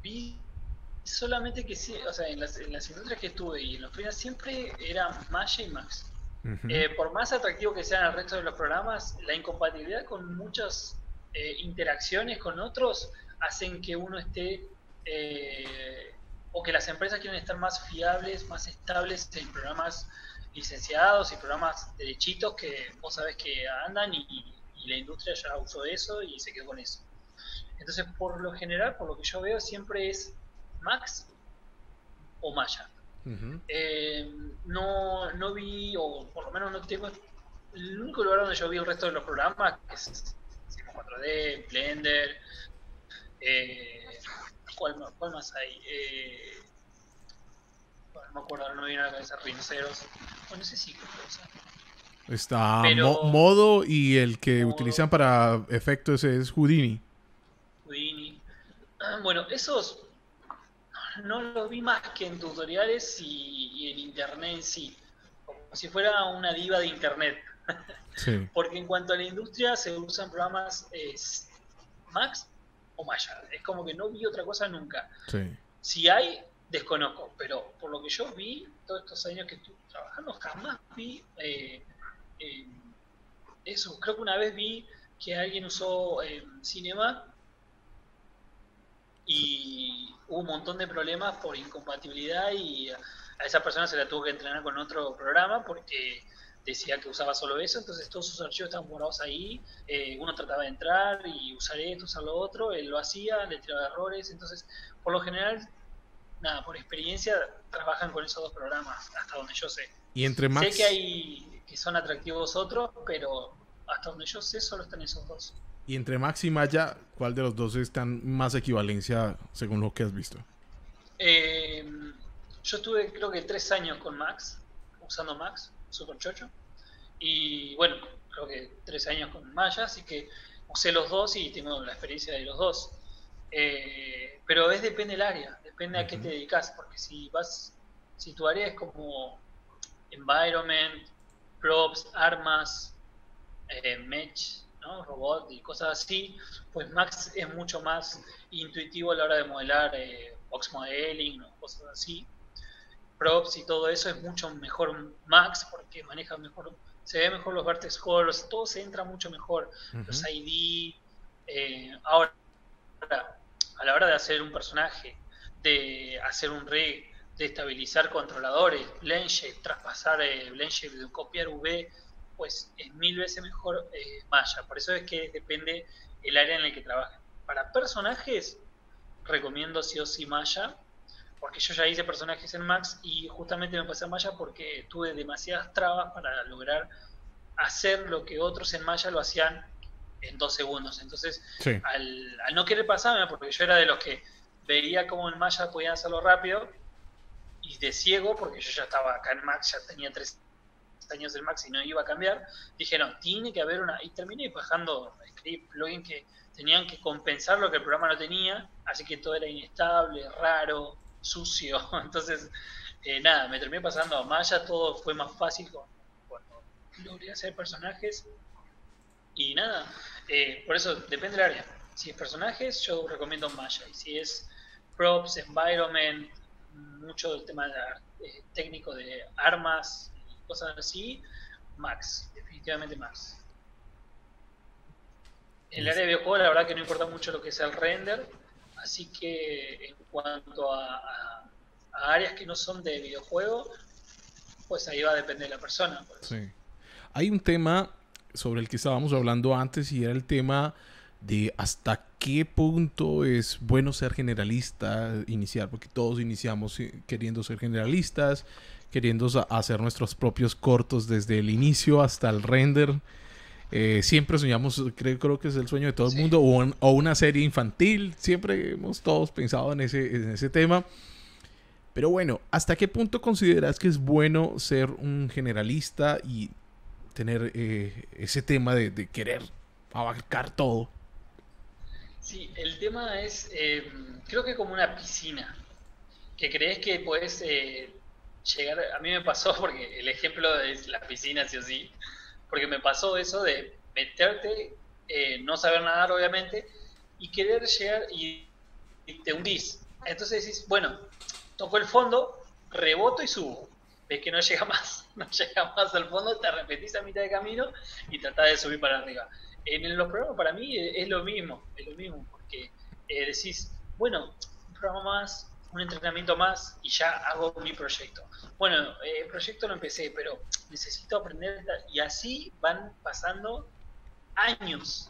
vi solamente que sí, o sea, en las, en las industrias que estuve y en los freelance siempre era Maya y Max. Eh, por más atractivo que sean el resto de los programas, la incompatibilidad con muchas eh, interacciones con otros hacen que uno esté eh, o que las empresas quieren estar más fiables, más estables en programas licenciados y programas derechitos que vos sabés que andan y, la industria ya usó eso y se quedó con eso. Entonces, por lo general, por lo que yo veo, siempre es Max o Maya. Eh, no, no vi, o por lo menos no tengo, el único lugar donde yo vi el resto de los programas, que es 4D, Blender, eh, ¿cuál, más hay? Eh, no me acuerdo, no me viene a la cabeza, Rinceros, bueno, sé si Está modo y el que utilizan para efectos es Houdini. Houdini. Bueno, esos no lo vi más que en tutoriales y, en internet en sí, como si fuera una diva de internet. Porque en cuanto a la industria se usan programas Max o Maya. Es como que no vi otra cosa nunca. Si hay, desconozco, pero por lo que yo vi, todos estos años que estuve trabajando, jamás vi eh, eh, eso. Creo que una vez vi que alguien usó eh, Cinema y hubo un montón de problemas por incompatibilidad y a, esa persona se la tuvo que entrenar con otro programa porque decía que usaba solo eso, entonces todos sus archivos estaban borrados ahí, eh, uno trataba de entrar y usar esto, usar lo otro, él lo hacía, le tiraba errores, entonces por lo general, nada, por experiencia trabajan con esos dos programas, hasta donde yo sé. Y entre más... Sé que hay que son atractivos otros, pero hasta donde yo sé solo están esos dos. Y entre Max y Maya, ¿cuál de los dos están más equivalencia según lo que has visto? Eh, yo estuve creo que tres años con Max, usando Max, super chocho. Y bueno, creo que tres años con Maya, así que usé los dos y tengo la experiencia de los dos. Eh, pero es depende del área, depende a qué te dedicas, porque si vas, si tu área es como environment, props, armas, eh, match, robot y cosas así, pues Max es mucho más intuitivo a la hora de modelar eh, box modeling o cosas así. Props y todo eso es mucho mejor Max porque maneja mejor, se ve mejor los vertex colors, todo se entra mucho mejor, los ID. Eh, ahora, a la hora de hacer un personaje, de hacer un rig, de estabilizar controladores, blend shape, traspasar eh, blend shape, de copiar V, pues es mil veces mejor eh, Maya. Por eso es que depende el área en el que trabaja. Para personajes, recomiendo sí o sí Maya, porque yo ya hice personajes en Max y justamente me pasé a Maya porque tuve demasiadas trabas para lograr hacer lo que otros en Maya lo hacían en dos segundos. Entonces, al, no querer pasarme, porque yo era de los que veía cómo en Maya podían hacerlo rápido, y de ciego, porque yo ya estaba acá en Max, ya tenía tres años del Max y no iba a cambiar, dijeron, tiene que haber una... Y terminé bajando script, plugin que tenían que compensar lo que el programa no tenía, así que todo era inestable, raro, sucio. Entonces, eh, nada, me terminé pasando a Maya, todo fue más fácil cuando logré hacer personajes. Y nada, eh, por eso depende del área. Si es personajes, yo recomiendo Maya. Y si es props, environment, mucho del tema eh, técnico de armas, cosas así, Max, definitivamente Max. En el área de videojuego la verdad que no importa mucho lo que sea el render, así que en cuanto a, áreas que no son de videojuego, pues ahí va a depender de la persona. Pues. Sí. Hay un tema sobre el que estábamos hablando antes y era el tema de hasta qué punto es bueno ser generalista, iniciar, porque todos iniciamos eh, queriendo ser generalistas, queriendo hacer nuestros propios cortos desde el inicio hasta el render. Eh, siempre soñamos, creo, creo que es el sueño de todo el mundo, o, una serie infantil. Siempre hemos todos pensado en ese, en ese tema. Pero bueno, ¿hasta qué punto consideras que es bueno ser un generalista y tener eh, ese tema de, querer abarcar todo? Sí, el tema es, eh, creo que como una piscina, que crees que puedes eh, llegar, a mí me pasó, porque el ejemplo es la piscina, sí o sí, porque me pasó eso de meterte, no saber nadar obviamente, y querer llegar y, te hundís. Entonces decís, bueno, toco el fondo, reboto y subo. Ves que no llega más, no llega más al fondo, te repetís a mitad de camino y tratás de subir para arriba. En los programas para mí es lo mismo, es lo mismo, porque eh, decís, bueno, un programa más, un entrenamiento más y ya hago mi proyecto. Bueno, eh, el proyecto lo empecé, pero necesito aprender y así van pasando años.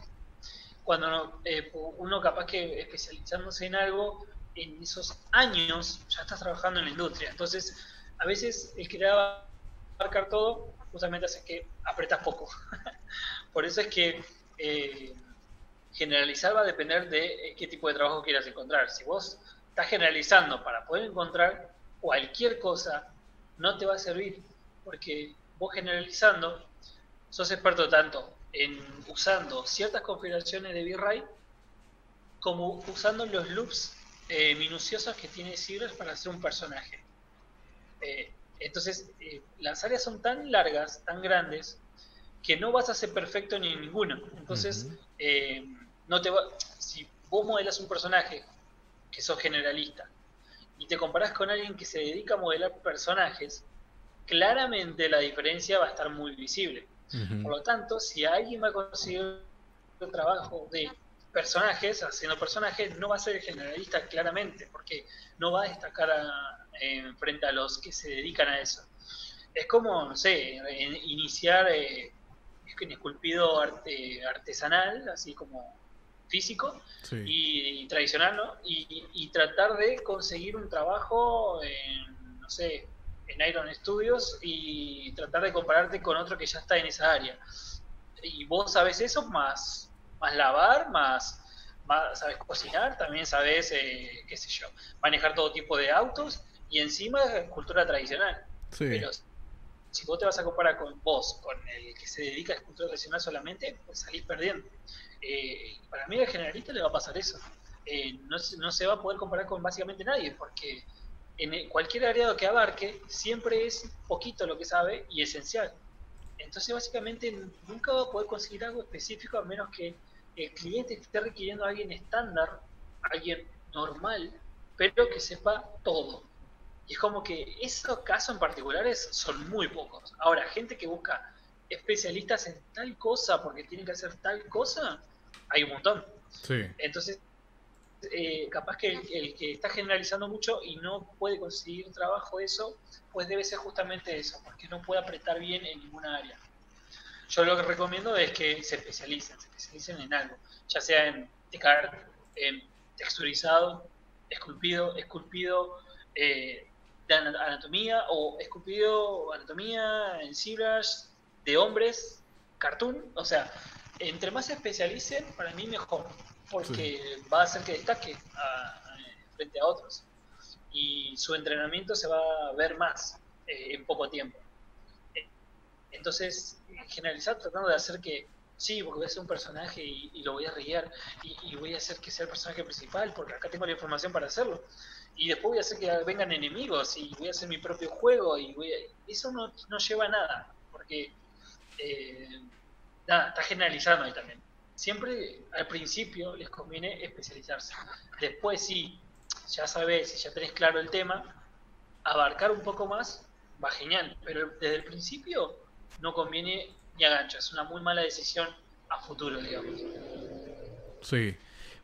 Cuando eh, uno capaz que especializándose en algo en esos años ya estás trabajando en la industria. Entonces, a veces el querer abarcar todo justamente hace que apretas poco. Por eso es que eh, generalizar va a depender de qué tipo de trabajo quieras encontrar. Si vos estás generalizando para poder encontrar cualquier cosa, no te va a servir, porque vos generalizando sos experto tanto en usando ciertas configuraciones de V-Ray como usando los loops eh, minuciosos que tiene Ziggler para hacer un personaje. Eh, entonces, eh, las áreas son tan largas, tan grandes, que no vas a ser perfecto ni en ninguno. Entonces, no te va, si vos modelas un personaje que sos generalista y te comparás con alguien que se dedica a modelar personajes, claramente la diferencia va a estar muy visible. Por lo tanto, si alguien va a conseguir el trabajo de personajes, haciendo personajes, no va a ser generalista claramente, porque no va a destacar en frente a los que se dedican a eso. Es como, no sé, iniciar eh, en esculpido arte, artesanal, así como físico y, tradicional, ¿no? Y, tratar de conseguir un trabajo en, no sé, en Iron Studios y tratar de compararte con otro que ya está en esa área. Y vos sabes eso más más lavar, más, sabes cocinar, también sabes, eh, qué sé yo, manejar todo tipo de autos y encima cultura tradicional. Pero si vos te vas a comparar con vos, con el que se dedica a escultura tradicional solamente, pues salís perdiendo. Eh, para mí al generalista le va a pasar eso. Eh, no, no, se va a poder comparar con básicamente nadie, porque en cualquier área que abarque siempre es poquito lo que sabe y esencial. Entonces básicamente nunca va a poder conseguir algo específico a menos que el cliente esté requiriendo a alguien estándar, alguien normal, pero que sepa todo. Y es como que esos casos en particulares son muy pocos. Ahora, gente que busca especialistas en tal cosa porque tienen que hacer tal cosa, hay un montón. Entonces, eh, capaz que el, que está generalizando mucho y no puede conseguir trabajo eso, pues debe ser justamente eso, porque no puede apretar bien en ninguna área. Yo lo que recomiendo es que se especialicen, se especialicen en algo, ya sea en en texturizado, esculpido, esculpido eh, de anatomía o esculpido anatomía en ZBrush de hombres, cartoon, o sea, entre más se especialicen, para mí mejor, porque va a hacer que destaque frente a otros y su entrenamiento se va a ver más eh, en poco tiempo. Entonces, generalizar tratando de hacer que, sí, porque voy a ser un personaje y, lo voy a reguiar y, voy a hacer que sea el personaje principal, porque acá tengo la información para hacerlo. Y después voy a hacer que vengan enemigos y voy a hacer mi propio juego y voy eso no, no lleva a nada, porque eh, nada, está generalizando ahí también. Siempre al principio les conviene especializarse. Después sí, ya sabes, si ya tenés claro el tema, abarcar un poco más va genial, pero desde el principio no conviene ni a gancho. Es una muy mala decisión a futuro, digamos. Sí.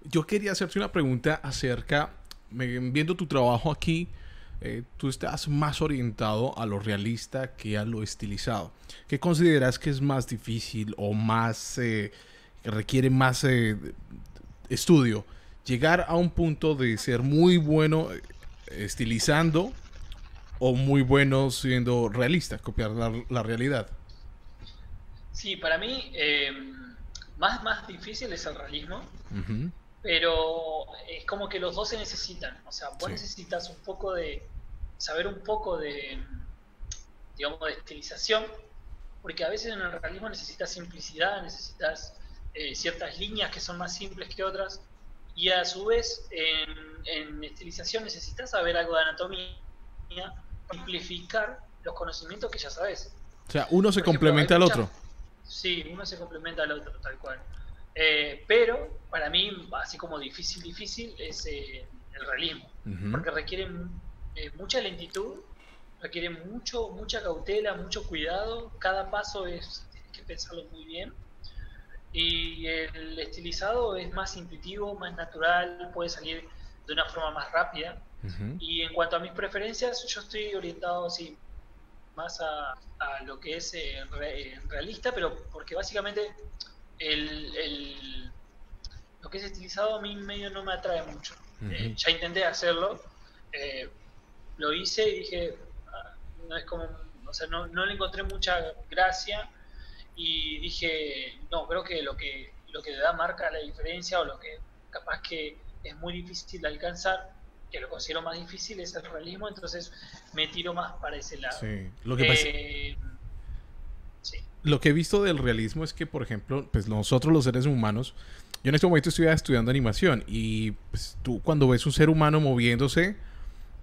Yo quería hacerte una pregunta acerca, viendo tu trabajo aquí, eh, tú estás más orientado a lo realista que a lo estilizado. ¿Qué consideras que es más difícil o más, eh, que requiere más eh, estudio? Llegar a un punto de ser muy bueno estilizando o muy bueno siendo realista, copiar la, realidad. Sí, para mí eh, más, más difícil es el realismo, pero es como que los dos se necesitan. O sea, vos necesitas un poco de, saber un poco de, digamos, de estilización, porque a veces en el realismo necesitas simplicidad, necesitas eh, ciertas líneas que son más simples que otras, y a su vez en, estilización necesitas saber algo de anatomía, simplificar los conocimientos que ya sabes. O sea, uno se complementa al otro. Sí, uno se complementa al otro, tal cual. Eh, pero para mí, así como difícil, difícil, es eh, el realismo, porque requiere eh, mucha lentitud, requiere mucho, mucha cautela, mucho cuidado, cada paso es, tienes que pensarlo muy bien. Y el estilizado es más intuitivo, más natural, puede salir de una forma más rápida. Y en cuanto a mis preferencias, yo estoy orientado así más a, lo que es eh, realista, pero porque básicamente el, lo que es estilizado a mí medio no me atrae mucho. Eh, ya intenté hacerlo, lo hice y dije, ah, no es como, o sea, no, no, le encontré mucha gracia y dije, no, creo que lo que lo que le da marca la diferencia o lo que capaz que es muy difícil de alcanzar que lo considero más difícil es el realismo, entonces me tiro más para ese lado. Sí, lo que eh, Lo que he visto del realismo es que, por ejemplo, pues nosotros los seres humanos, yo en este momento estoy estudiando animación y pues, tú cuando ves un ser humano moviéndose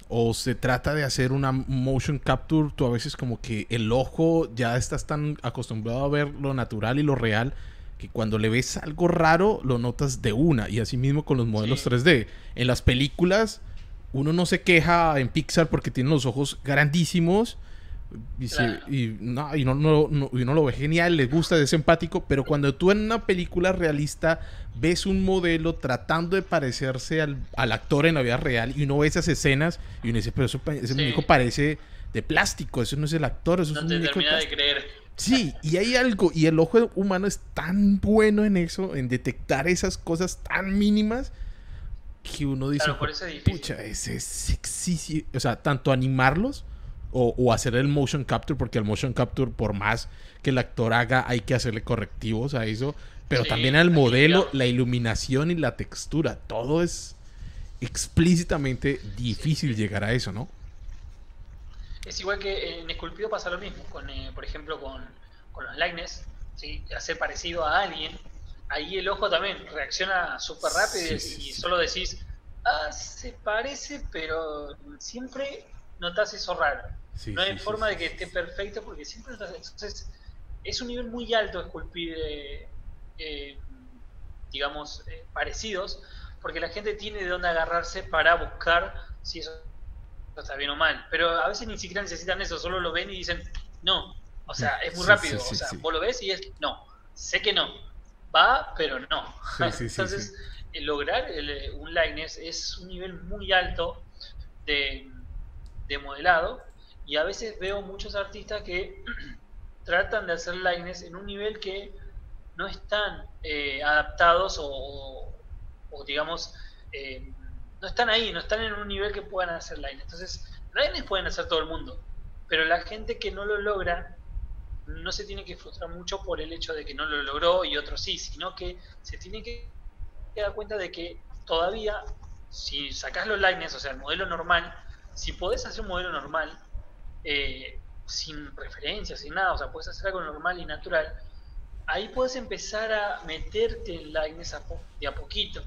o se trata de hacer una motion capture, tú a veces como que el ojo ya estás tan acostumbrado a ver lo natural y lo real que cuando le ves algo raro lo notas de una y así mismo con los modelos 3D. En las películas uno no se queja en Pixar porque tiene los ojos grandísimos y, no, y no, lo ve genial, le gusta, es empático, pero cuando tú en una película realista ves un modelo tratando de parecerse al, actor en la vida real y uno ve esas escenas y uno dice, pero eso, ese muñeco parece de plástico, eso no es el actor, eso es un muñeco de, creer. Sí, y hay algo, y el ojo humano es tan bueno en eso, en detectar esas cosas tan mínimas, que uno dice, pucha, ese es sexy. O sea, tanto animarlos o, hacer el motion capture, porque el motion capture, por más que el actor haga, hay que hacerle correctivos a eso. Pero también al modelo, la iluminación y la textura, todo es explícitamente difícil llegar a eso, ¿no? Es igual que en Esculpido pasa lo mismo, con, eh, por ejemplo, con, con los lines, ¿sí? hacer parecido a alguien ahí el ojo también reacciona súper rápido y, solo decís, ah, se parece, pero siempre notas eso raro. No hay forma de que esté perfecto porque siempre. Entonces, es un nivel muy alto esculpir, eh, eh, digamos, eh, parecidos, porque la gente tiene de dónde agarrarse para buscar si eso está bien o mal. Pero a veces ni siquiera necesitan eso, solo lo ven y dicen, no. O sea, es muy rápido. o sea, vos lo ves y es, no, sé que no va, pero no. Entonces, lograr eh, un lines es un nivel muy alto de, modelado y a veces veo muchos artistas que tratan de hacer lines en un nivel que no están eh, adaptados o, digamos, eh, no están ahí, no están en un nivel que puedan hacer lines. Entonces, lines pueden hacer todo el mundo, pero la gente que no lo logra no se tiene que frustrar mucho por el hecho de que no lo logró y otros sí, sino que se tiene que dar cuenta de que todavía, si sacás los lines, o sea, el modelo normal, si podés hacer un modelo normal, eh, sin referencias, sin nada, o sea, puedes hacer algo normal y natural, ahí puedes empezar a meterte en lines de a poquito.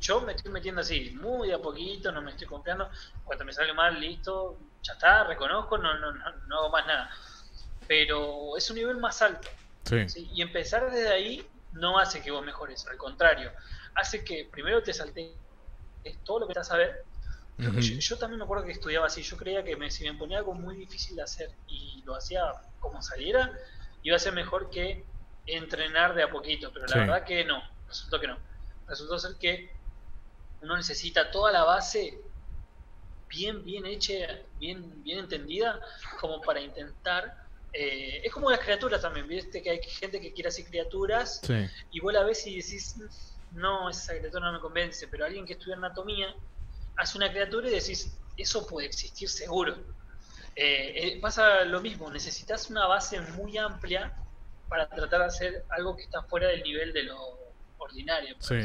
Yo me estoy metiendo así, muy de a poquito, no me estoy confiando. Cuando me sale mal, listo, ya está, reconozco, no, no, no, no hago más nada pero es un nivel más alto. Y empezar desde ahí no hace que vos mejores, al contrario, hace que primero te salte todo lo que estás a ver. Yo, también me acuerdo que estudiaba así, yo creía que me, si me ponía algo muy difícil de hacer y lo hacía como saliera, iba a ser mejor que entrenar de a poquito, pero la verdad que no, resultó que no. Resultó ser que uno necesita toda la base bien, bien hecha, bien, bien entendida, como para intentar eh, es como las criaturas también, viste que hay gente que quiere hacer criaturas y vos la ves y decís, no, esa criatura no me convence, pero alguien que estudia anatomía hace una criatura y decís, eso puede existir seguro. eh, pasa lo mismo, necesitas una base muy amplia para tratar de hacer algo que está fuera del nivel de lo ordinario. Sí.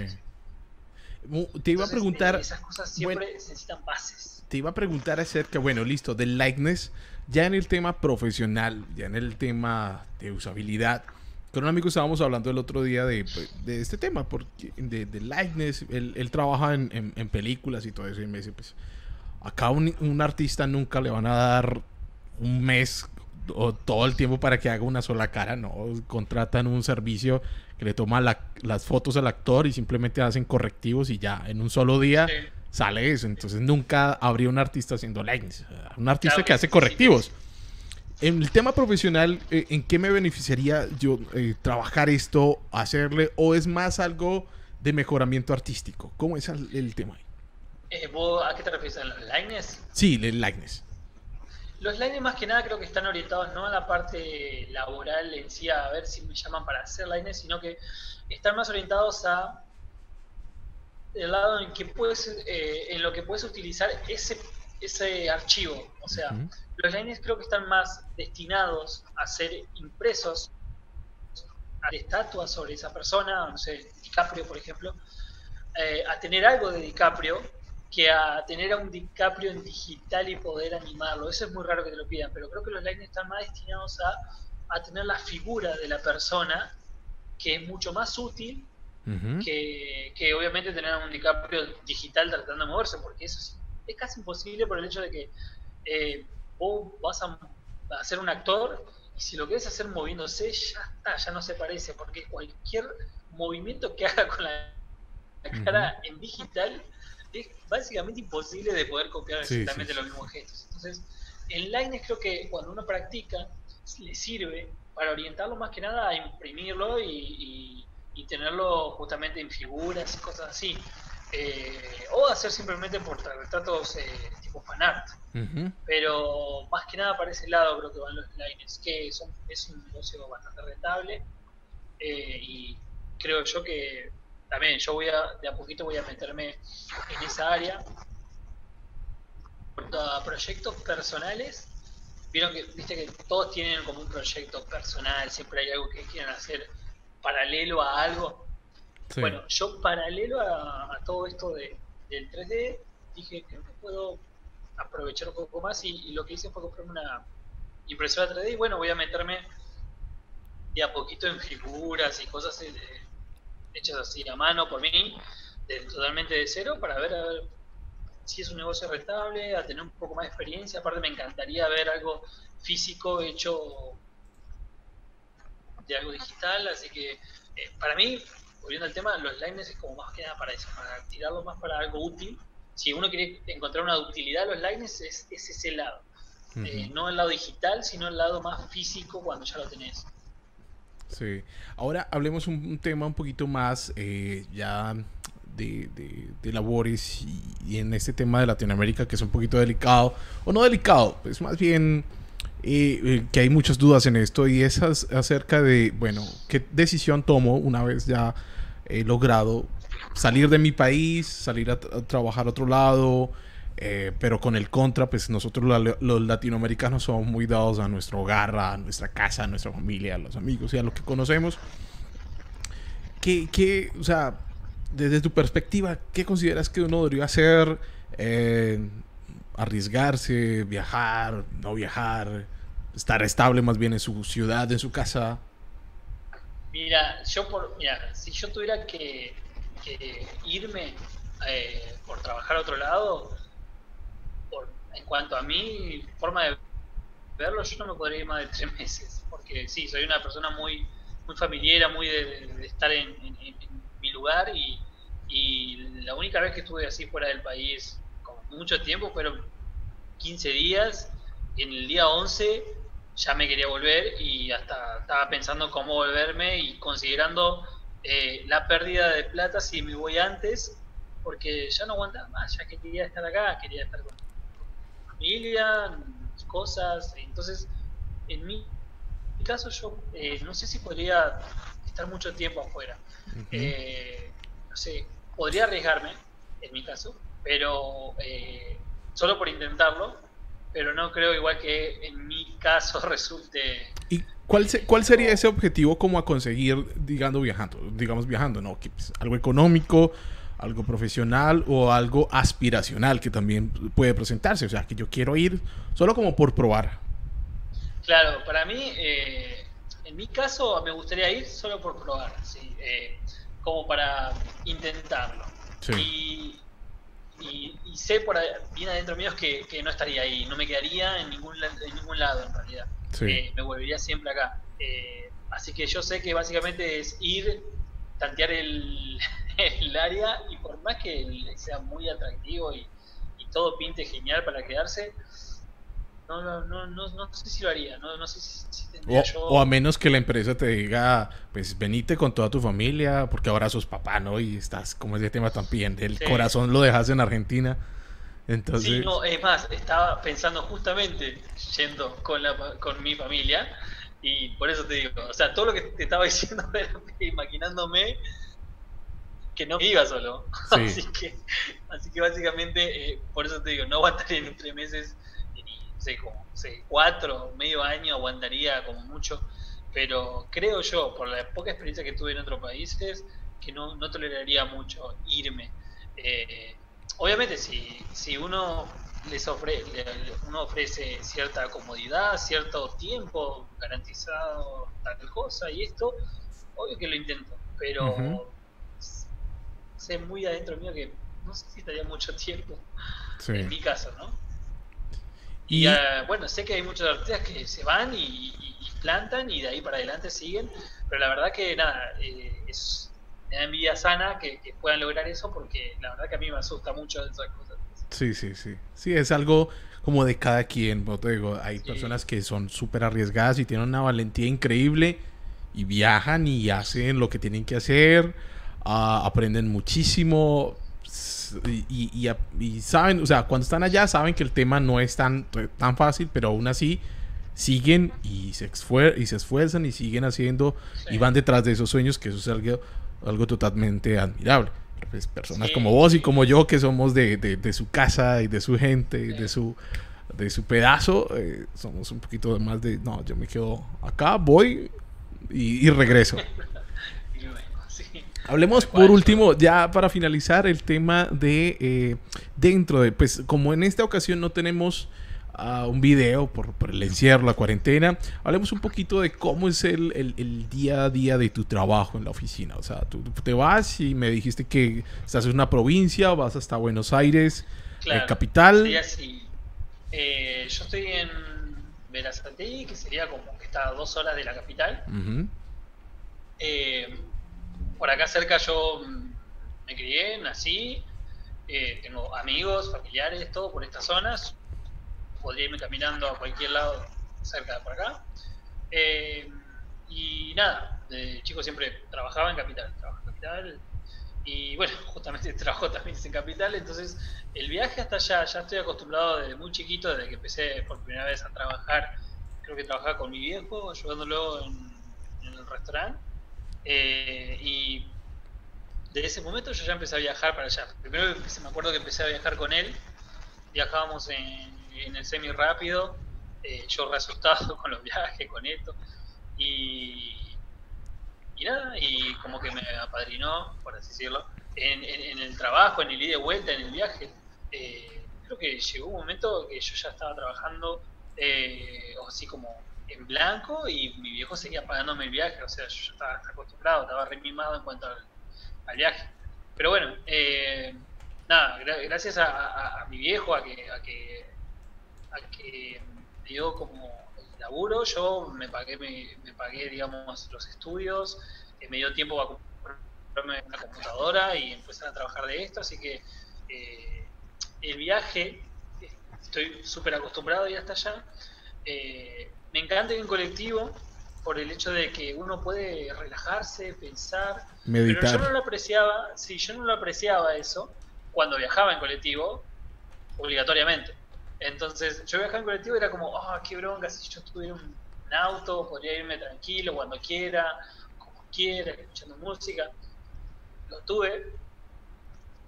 Te iba a preguntar. esas cosas siempre necesitan bases. Te iba a preguntar acerca, bueno, listo, del likeness, ya en el tema profesional, ya en el tema de usabilidad. Con un amigo estábamos hablando el otro día de, pues, este tema, porque, de, de likeness. Él, trabaja en, en, películas y todo eso. Y me dice, pues, acá un, un artista nunca le van a dar un mes o todo el tiempo para que haga una sola cara, no. Contratan un servicio que le toma las fotos al actor y simplemente hacen correctivos y ya, en un solo día sale eso. Entonces nunca habría un artista haciendo lines, un artista que hace correctivos. En el tema profesional, eh, ¿en qué me beneficiaría yo eh, trabajar esto, hacerle, o es más algo de mejoramiento artístico? ¿Cómo es el, tema ahí? Eh, ¿A qué te refieres? ¿A los lines? Sí, el lines. Los lines más que nada creo que están orientados no a la parte laboral en sí, a ver si me llaman para hacer lines, sino que están más orientados a el lado en que puedes, eh, en lo que puedes utilizar ese, ese archivo. O sea, los lines creo que están más destinados a ser impresos a estatuas sobre esa persona, no sé, DiCaprio por ejemplo, eh, a tener algo de DiCaprio que a tener a un DiCaprio en digital y poder animarlo. Eso es muy raro que te lo pidan, pero creo que los lines están más destinados a, a tener la figura de la persona, que es mucho más útil que, que, obviamente tener a un DiCaprio digital tratando de moverse, porque eso es, es casi imposible por el hecho de que eh, vos vas a, a ser un actor y si lo querés hacer moviéndose, ya está, ya no se parece, porque cualquier movimiento que haga con la, cara en digital es básicamente imposible de poder copiar exactamente los mismos gestos. Entonces, en Lines creo que cuando uno practica, le sirve para orientarlo más que nada a imprimirlo y, tenerlo justamente en figuras y cosas así. Eh, o hacer simplemente por retratos eh, tipo fanart. Pero más que nada para ese lado creo que van los lines, que son, es un negocio bastante rentable eh, y creo yo que también yo voy a, de a poquito voy a meterme en esa área. A proyectos personales, vieron que, viste que todos tienen como un proyecto personal, siempre hay algo que quieren hacer paralelo a algo. Bueno, yo paralelo a, todo esto de, del 3D, dije que puedo aprovechar un poco más y, lo que hice fue comprarme una impresora 3D y bueno, voy a meterme de a poquito en figuras y cosas de, hechas así a mano por mí, totalmente de cero, para ver, a ver si es un negocio rentable, a tener un poco más de experiencia. Aparte me encantaría ver algo físico hecho de algo digital, así que eh, para mí, volviendo al tema, los lines es como más que nada para eso, para tirarlo más para algo útil. Si uno quiere encontrar una utilidad, los lines es, ese lado. Eh, no el lado digital, sino el lado más físico cuando ya lo tenés. Sí. Ahora hablemos un, tema un poquito más eh, ya de, de, labores y, en este tema de Latinoamérica que es un poquito delicado, o no delicado, pues más bien eh, que hay muchas dudas en esto y es acerca de, bueno, qué decisión tomo una vez ya he logrado salir de mi país, salir a, a trabajar a otro lado, eh, pero con el contra, pues nosotros los latinoamericanos somos muy dados a nuestro hogar, a nuestra casa, a nuestra familia, a los amigos y a lo que conocemos. ¿Qué, qué o sea, desde tu perspectiva, qué consideras que uno debería hacer? Eh, arriesgarse, viajar, no viajar, estar estable más bien en su ciudad, en su casa. Mira, yo por, mira, si yo tuviera que, irme eh, por trabajar a otro lado, en cuanto a mi forma de verlo, yo no me podría ir más de tres meses, porque sí, soy una persona muy, muy familiar, muy de, estar en, mi lugar y, la única vez que estuve así fuera del país, mucho tiempo, fueron 15 días, en el día 11 ya me quería volver y hasta estaba pensando cómo volverme y considerando eh, la pérdida de plata si me voy antes, porque ya no aguantaba más, ya quería estar acá, quería estar con familia, cosas. Entonces, en mi, caso, yo eh, no sé si podría estar mucho tiempo afuera. Eh, no sé, podría arriesgarme, en mi caso, pero eh, solo por intentarlo, pero no creo igual que en mi caso resulte... ¿Y cuál, cuál sería ese objetivo como a conseguir, digamos, viajando? Digamos, viajando, ¿no? Pues, algo económico, algo profesional o algo aspiracional que también puede presentarse. O sea, que yo quiero ir solo como por probar. Claro, para mí, eh, en mi caso, me gustaría ir solo por probar, ¿sí? Eh, como para intentarlo. Y, sé por bien adentro mío que, que, no estaría ahí, no me quedaría en ningún, en ningún lado en realidad. Eh, me volvería siempre acá. así que yo sé que básicamente es ir, tantear el, el área y por más que sea muy atractivo y, y todo pinte genial para quedarse, no, no, no, no, no sé si lo haría, no, no sé si, o, yo... o, a menos que la empresa te diga, pues venite con toda tu familia, porque ahora sos papá, ¿no? Y estás, como ese tema también, del corazón lo dejas en Argentina. Entonces... Sí, no, es más, estaba pensando justamente yendo con, la, con mi familia y por eso te digo, o sea, todo lo que te estaba diciendo era imaginándome que no iba solo. así, que, así que básicamente, eh, por eso te digo, no aguantaría en tres meses sé, como sé, cuatro, medio año aguantaría como mucho, pero creo yo, por la poca experiencia que tuve en otros países, que no, no toleraría mucho irme. Eh, obviamente, si, si uno les ofrece, uno ofrece cierta comodidad, cierto tiempo garantizado, tal cosa y esto, obvio que lo intento, pero sé muy adentro mío que no sé si estaría mucho tiempo, en mi caso, ¿no? Y, bueno, sé que hay muchos artistas que se van y, plantan y de ahí para adelante siguen, pero la verdad que nada, eh, es, me da envidia sana que, puedan lograr eso porque la verdad que a mí me asusta mucho esas cosas. Sí, sí, sí. Sí, es algo como de cada quien. Te digo, hay personas que son súper arriesgadas y tienen una valentía increíble y viajan y hacen lo que tienen que hacer, ah, aprenden muchísimo y, y, saben, o sea, cuando están allá saben que el tema no es tan, tan fácil, pero aún así siguen y se, y se esfuerzan y siguen haciendo y van detrás de esos sueños, que eso es algo, algo totalmente admirable. Pues, personas como vos y como yo, que somos de, de, su casa y de su gente de su, de su pedazo, eh, somos un poquito más de, no, yo me quedo acá, voy y, y regreso. Hablemos por último, ya para finalizar, el tema de eh, dentro de, pues como en esta ocasión no tenemos uh, un video por, por, el encierro, la cuarentena, hablemos un poquito de cómo es el, el, día a día de tu trabajo en la oficina. O sea, tú te vas y me dijiste que estás en una provincia, vas hasta Buenos Aires, eh, capital. Sí, así. Eh, yo estoy en Verazatei, que sería como que está a dos horas de la capital. eh, por acá cerca yo mm, me crié, nací, eh, tengo amigos, familiares, todo por estas zonas. Podría irme caminando a cualquier lado cerca de por acá. Eh, y nada, de chico siempre trabajaba en Capital, trabajo en Capital. Y bueno, justamente trabajo también en Capital, entonces el viaje hasta allá, ya estoy acostumbrado desde muy chiquito, desde que empecé por primera vez a trabajar, creo que trabajaba con mi viejo, ayudándolo en el restaurante eh, y de ese momento yo ya empecé a viajar para allá. Primero me acuerdo que empecé a viajar con él, viajábamos en, el semi rápido, eh, yo re asustado con los viajes, con esto, y, nada, y como que me apadrinó, por así decirlo, en, el trabajo, en el ida y vuelta, en el viaje. Eh, creo que llegó un momento que yo ya estaba trabajando, así como en blanco y mi viejo seguía pagándome el viaje, o sea, yo estaba acostumbrado, estaba remimado en cuanto al, viaje. Pero bueno, eh, nada, gracias a, mi viejo, a que, a que, a que me dio como el laburo, yo me pagué, me, pagué digamos, los estudios, eh, me dio tiempo para comprarme una computadora y empezar a trabajar de esto, así que eh, el viaje, estoy súper acostumbrado y hasta allá. Eh, me encanta ir en colectivo por el hecho de que uno puede relajarse, pensar. Meditar. Pero yo no lo apreciaba, si yo no lo apreciaba eso cuando viajaba en colectivo, obligatoriamente. Entonces, yo viajaba en colectivo y era como, ah, qué bronca, si yo tuviera un, auto, podría irme tranquilo cuando quiera, como quiera, escuchando música. Lo tuve.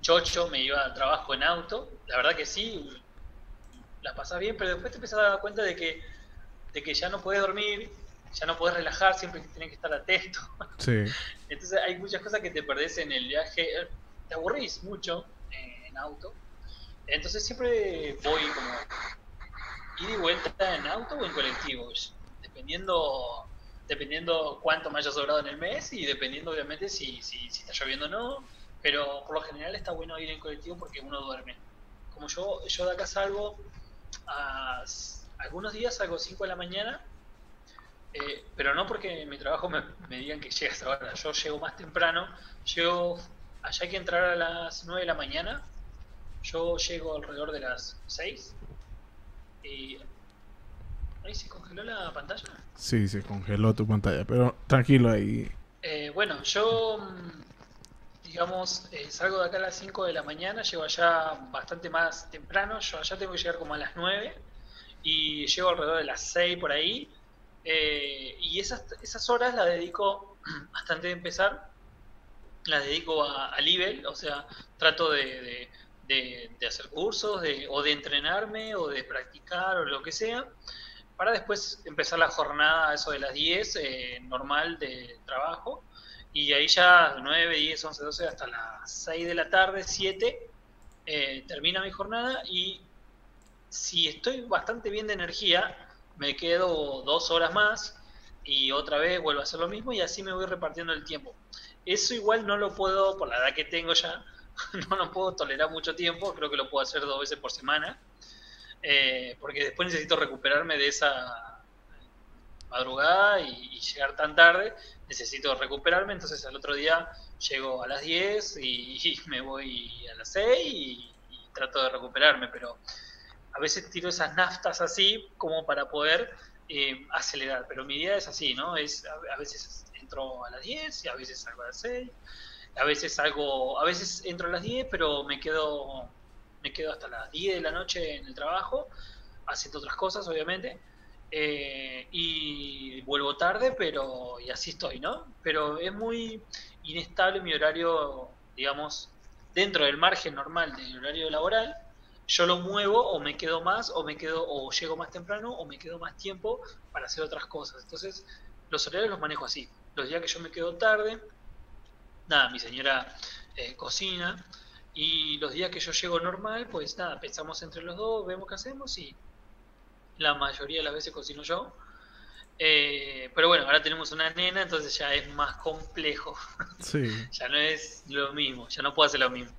Chocho me iba al trabajo en auto, la verdad que sí, la pasás bien, pero después te empezás a dar cuenta de que, de que ya no puedes dormir, ya no puedes relajar, siempre tienes que estar atento. Sí. Entonces hay muchas cosas que te perdés en el viaje, te aburrís mucho en auto. Entonces siempre voy como ir y vuelta en auto o en colectivo, dependiendo dependiendo cuánto me haya sobrado en el mes y dependiendo obviamente si, si, si está lloviendo o no, pero por lo general está bueno ir en colectivo porque uno duerme. Como yo, yo de acá salgo, a, algunos días salgo 5 de la mañana, eh, pero no porque mi trabajo me, me digan que llegas ahora, yo llego más temprano, llego, allá hay que entrar a las 9 de la mañana, yo llego alrededor de las 6 y ¿Ahí se congeló la pantalla? Sí, se congeló tu pantalla, pero tranquilo ahí. Eh, bueno, yo, mm, digamos, eh, salgo de acá a las 5 de la mañana, llego allá bastante más temprano, yo allá tengo que llegar como a las 9 y llego alrededor de las 6 por ahí. Eh, y esas, esas horas las dedico, bastante de empezar, las dedico a, a Libel, o sea, trato de, de, de hacer cursos de, o de entrenarme o de practicar o lo que sea para después empezar la jornada, eso de las 10, eh, normal de trabajo, y ahí ya 9, 10, 11, 12, hasta las 6 de la tarde, 7, eh, termina mi jornada y si estoy bastante bien de energía, me quedo dos horas más y otra vez vuelvo a hacer lo mismo y así me voy repartiendo el tiempo. Eso igual no lo puedo, por la edad que tengo ya, no lo puedo tolerar mucho tiempo, creo que lo puedo hacer dos veces por semana eh, porque después necesito recuperarme de esa madrugada y, llegar tan tarde, necesito recuperarme, entonces al otro día llego a las 10 y, me voy a las 6 y, trato de recuperarme, pero a veces tiro esas naftas así como para poder eh, acelerar, pero mi idea es así, ¿no? Es a, veces entro a las 10 y a veces salgo a las 6, a veces salgo, a veces entro a las 10, pero me quedo me quedo hasta las 10 de la noche en el trabajo, haciendo otras cosas, obviamente. Eh, y vuelvo tarde, pero y así estoy, ¿no? Pero es muy inestable mi horario, digamos, dentro del margen normal del horario laboral. Yo lo muevo o me quedo más o me quedo o llego más temprano o me quedo más tiempo para hacer otras cosas. Entonces, los horarios los manejo así. Los días que yo me quedo tarde, nada, mi señora eh, cocina, y los días que yo llego normal, pues nada, pensamos entre los dos, vemos qué hacemos y la mayoría de las veces cocino yo. Eh, pero bueno, ahora tenemos una nena, entonces ya es más complejo. Sí. ya no es lo mismo, ya no puedo hacer lo mismo.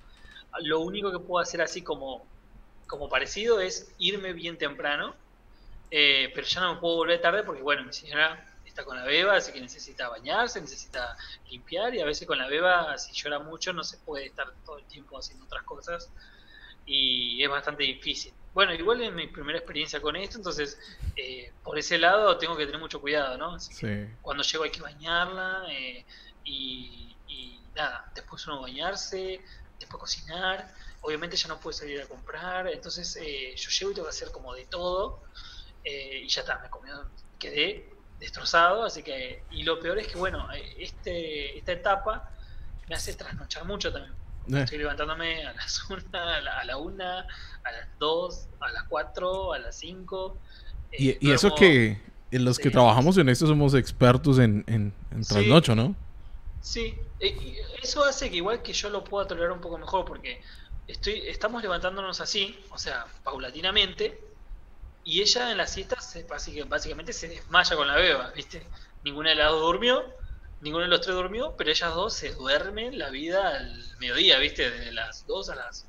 Lo único que puedo hacer así como, como parecido es irme bien temprano, eh, pero ya no me puedo volver tarde porque, bueno, mi señora está con la beba, así que necesita bañarse, necesita limpiar y a veces con la beba, si llora mucho, no se puede estar todo el tiempo haciendo otras cosas y es bastante difícil. Bueno, igual es mi primera experiencia con esto, entonces eh, por ese lado tengo que tener mucho cuidado, ¿no? Cuando llego hay que bañarla eh, y, nada, después uno bañarse, después cocinar, obviamente ya no puede salir a comprar, entonces eh, yo llego y tengo que hacer como de todo y ya está, me comió, quedé destrozado, así que, y lo peor es que, bueno, este, esta etapa me hace trasnochar mucho también. Eh. Estoy levantándome a las una, a la, una, a las dos, a las cuatro, a las cinco. Eh, y, eso que en los que trabajamos en esto somos expertos en, en, trasnocho, ¿no? Sí, eh, eso hace que igual que yo lo pueda tolerar un poco mejor porque estoy, estamos levantándonos así, o sea, paulatinamente, y ella en la siesta se, básicamente se desmaya con la beba, ¿viste? Ninguna de las dos durmió, ninguno de los tres durmió, pero ellas dos se duermen la vida al mediodía, ¿viste? De las dos a las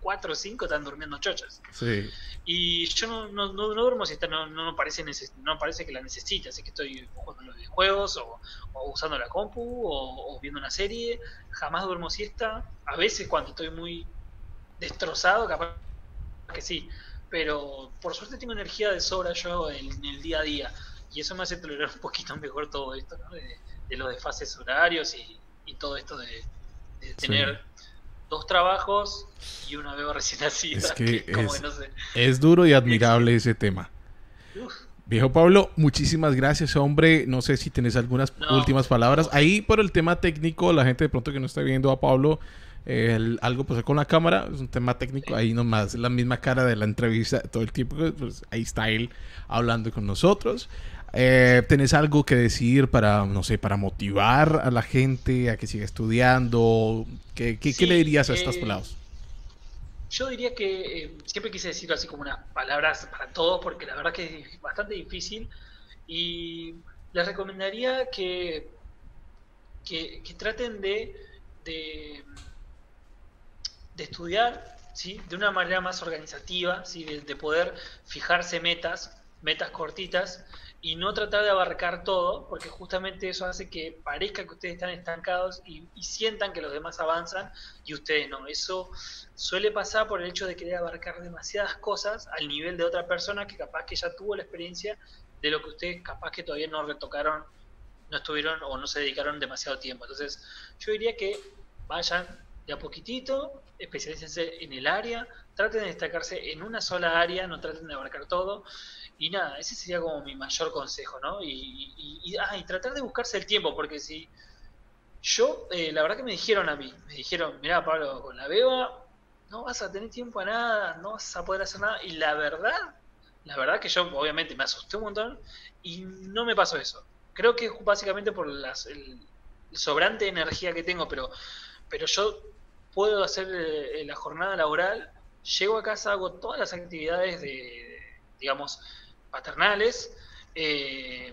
cuatro o cinco están durmiendo chochas. Sí. Y yo no, no, no, duermo si no, no, parece no parece que la necesite, así que estoy jugando los videojuegos o, usando la compu o, o, viendo una serie. Jamás duermo siesta. A veces cuando estoy muy destrozado, capaz que sí pero por suerte tengo energía de sobra yo en, el día a día y eso me hace tolerar un poquito mejor todo esto, ¿no? de, los desfases horarios y, todo esto de, tener dos trabajos y una beba recién nacida. Es que, es, duro y admirable ese tema. Viejo Pablo, muchísimas gracias, hombre. No sé si tienes algunas últimas palabras. Ahí por el tema técnico, la gente de pronto que no está viendo a Pablo algo pasó con la cámara, es un tema técnico, ahí nomás, la misma cara de la entrevista todo el tiempo, pues ahí está él hablando con nosotros. Eh, ¿Tenés algo que decir para, no sé, para motivar a la gente a que siga estudiando? ¿Qué, qué, le dirías a estos eh, pelados? Yo diría que eh, siempre quise decir así como unas palabras para todos, porque la verdad que es bastante difícil. Y les recomendaría que, que, traten de, de, estudiar ¿sí? de una manera más organizativa, ¿sí? de poder fijarse metas, metas cortitas y no tratar de abarcar todo, porque justamente eso hace que parezca que ustedes están estancados y, sientan que los demás avanzan y ustedes no. Eso suele pasar por el hecho de querer abarcar demasiadas cosas al nivel de otra persona que capaz que ya tuvo la experiencia de lo que ustedes capaz que todavía no retocaron, no estuvieron o no se dedicaron demasiado tiempo. Entonces yo diría que vayan de a poquitito, especialícense en el área, traten de destacarse en una sola área, no traten de abarcar todo y nada, ese sería como mi mayor consejo, ¿no? Y, ah, tratar de buscarse el tiempo, porque si yo, eh, la verdad que me dijeron a mí, me dijeron, mira Pablo, con la beba no vas a tener tiempo a nada, no vas a poder hacer nada, y la verdad, la verdad que yo obviamente me asusté un montón y no me pasó eso. Creo que es básicamente por el, sobrante energía que tengo, pero, pero yo puedo hacer eh, la jornada laboral, llego a casa, hago todas las actividades de digamos, paternales, eh,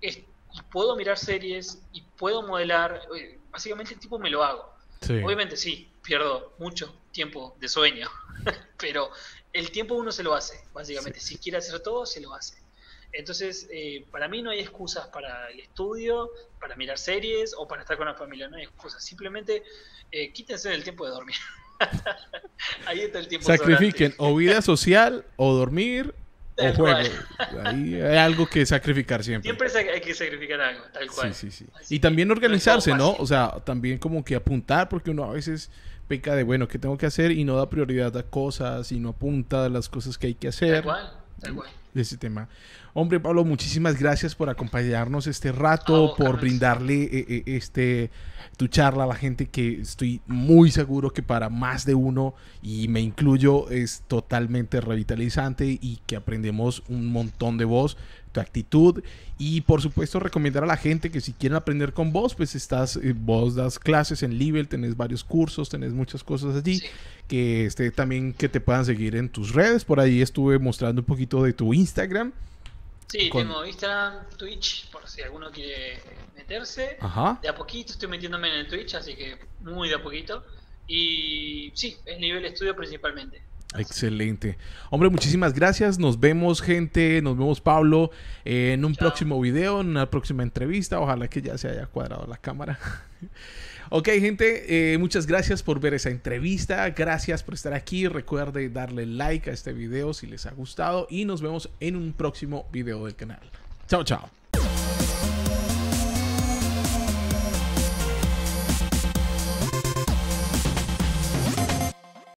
y puedo mirar series y puedo modelar, eh, básicamente el tipo me lo hago. Obviamente sí, pierdo mucho tiempo de sueño, pero el tiempo uno se lo hace, básicamente. Si quiere hacer todo, se lo hace. Entonces, eh, para mí no hay excusas para el estudio, para mirar series o para estar con la familia, no hay excusas. Simplemente quítense el tiempo de dormir. Ahí está el tiempo. Sacrifiquen o vida social o dormir o juego. Ahí hay algo que sacrificar siempre. Siempre hay que sacrificar algo, tal cual. Sí, sí, sí. y también organizarse, ¿no? O sea, también como que apuntar, porque uno a veces peca de, bueno, ¿qué tengo que hacer? Y no da prioridad a cosas y no apunta a las cosas que hay que hacer. Tal cual, tal cual. De ese tema. Hombre, Pablo, muchísimas gracias por acompañarnos este rato, por brindarle eh, eh, este tu charla a la gente que estoy muy seguro que para más de uno, y me incluyo, es totalmente revitalizante y que aprendemos un montón de vos, tu actitud y por supuesto recomendar a la gente que si quieren aprender con vos, pues estás, eh, vos das clases en Level, tenés varios cursos, tenés muchas cosas allí, que esté también que te puedan seguir en tus redes, por ahí estuve mostrando un poquito de tu Instagram. Sí, tengo Instagram, Twitch, por si alguno quiere meterse. De a poquito estoy metiéndome en el Twitch, así que muy de a poquito. Y sí, es nivel estudio principalmente. Excelente. Hombre, muchísimas gracias. Nos vemos, gente. Nos vemos, Pablo, en un próximo video, en una próxima entrevista. Ojalá que ya se haya cuadrado la cámara. Ok, gente, eh, muchas gracias por ver esa entrevista. Gracias por estar aquí. Recuerde darle like a este video si les ha gustado. Y nos vemos en un próximo video del canal. Chao, chao.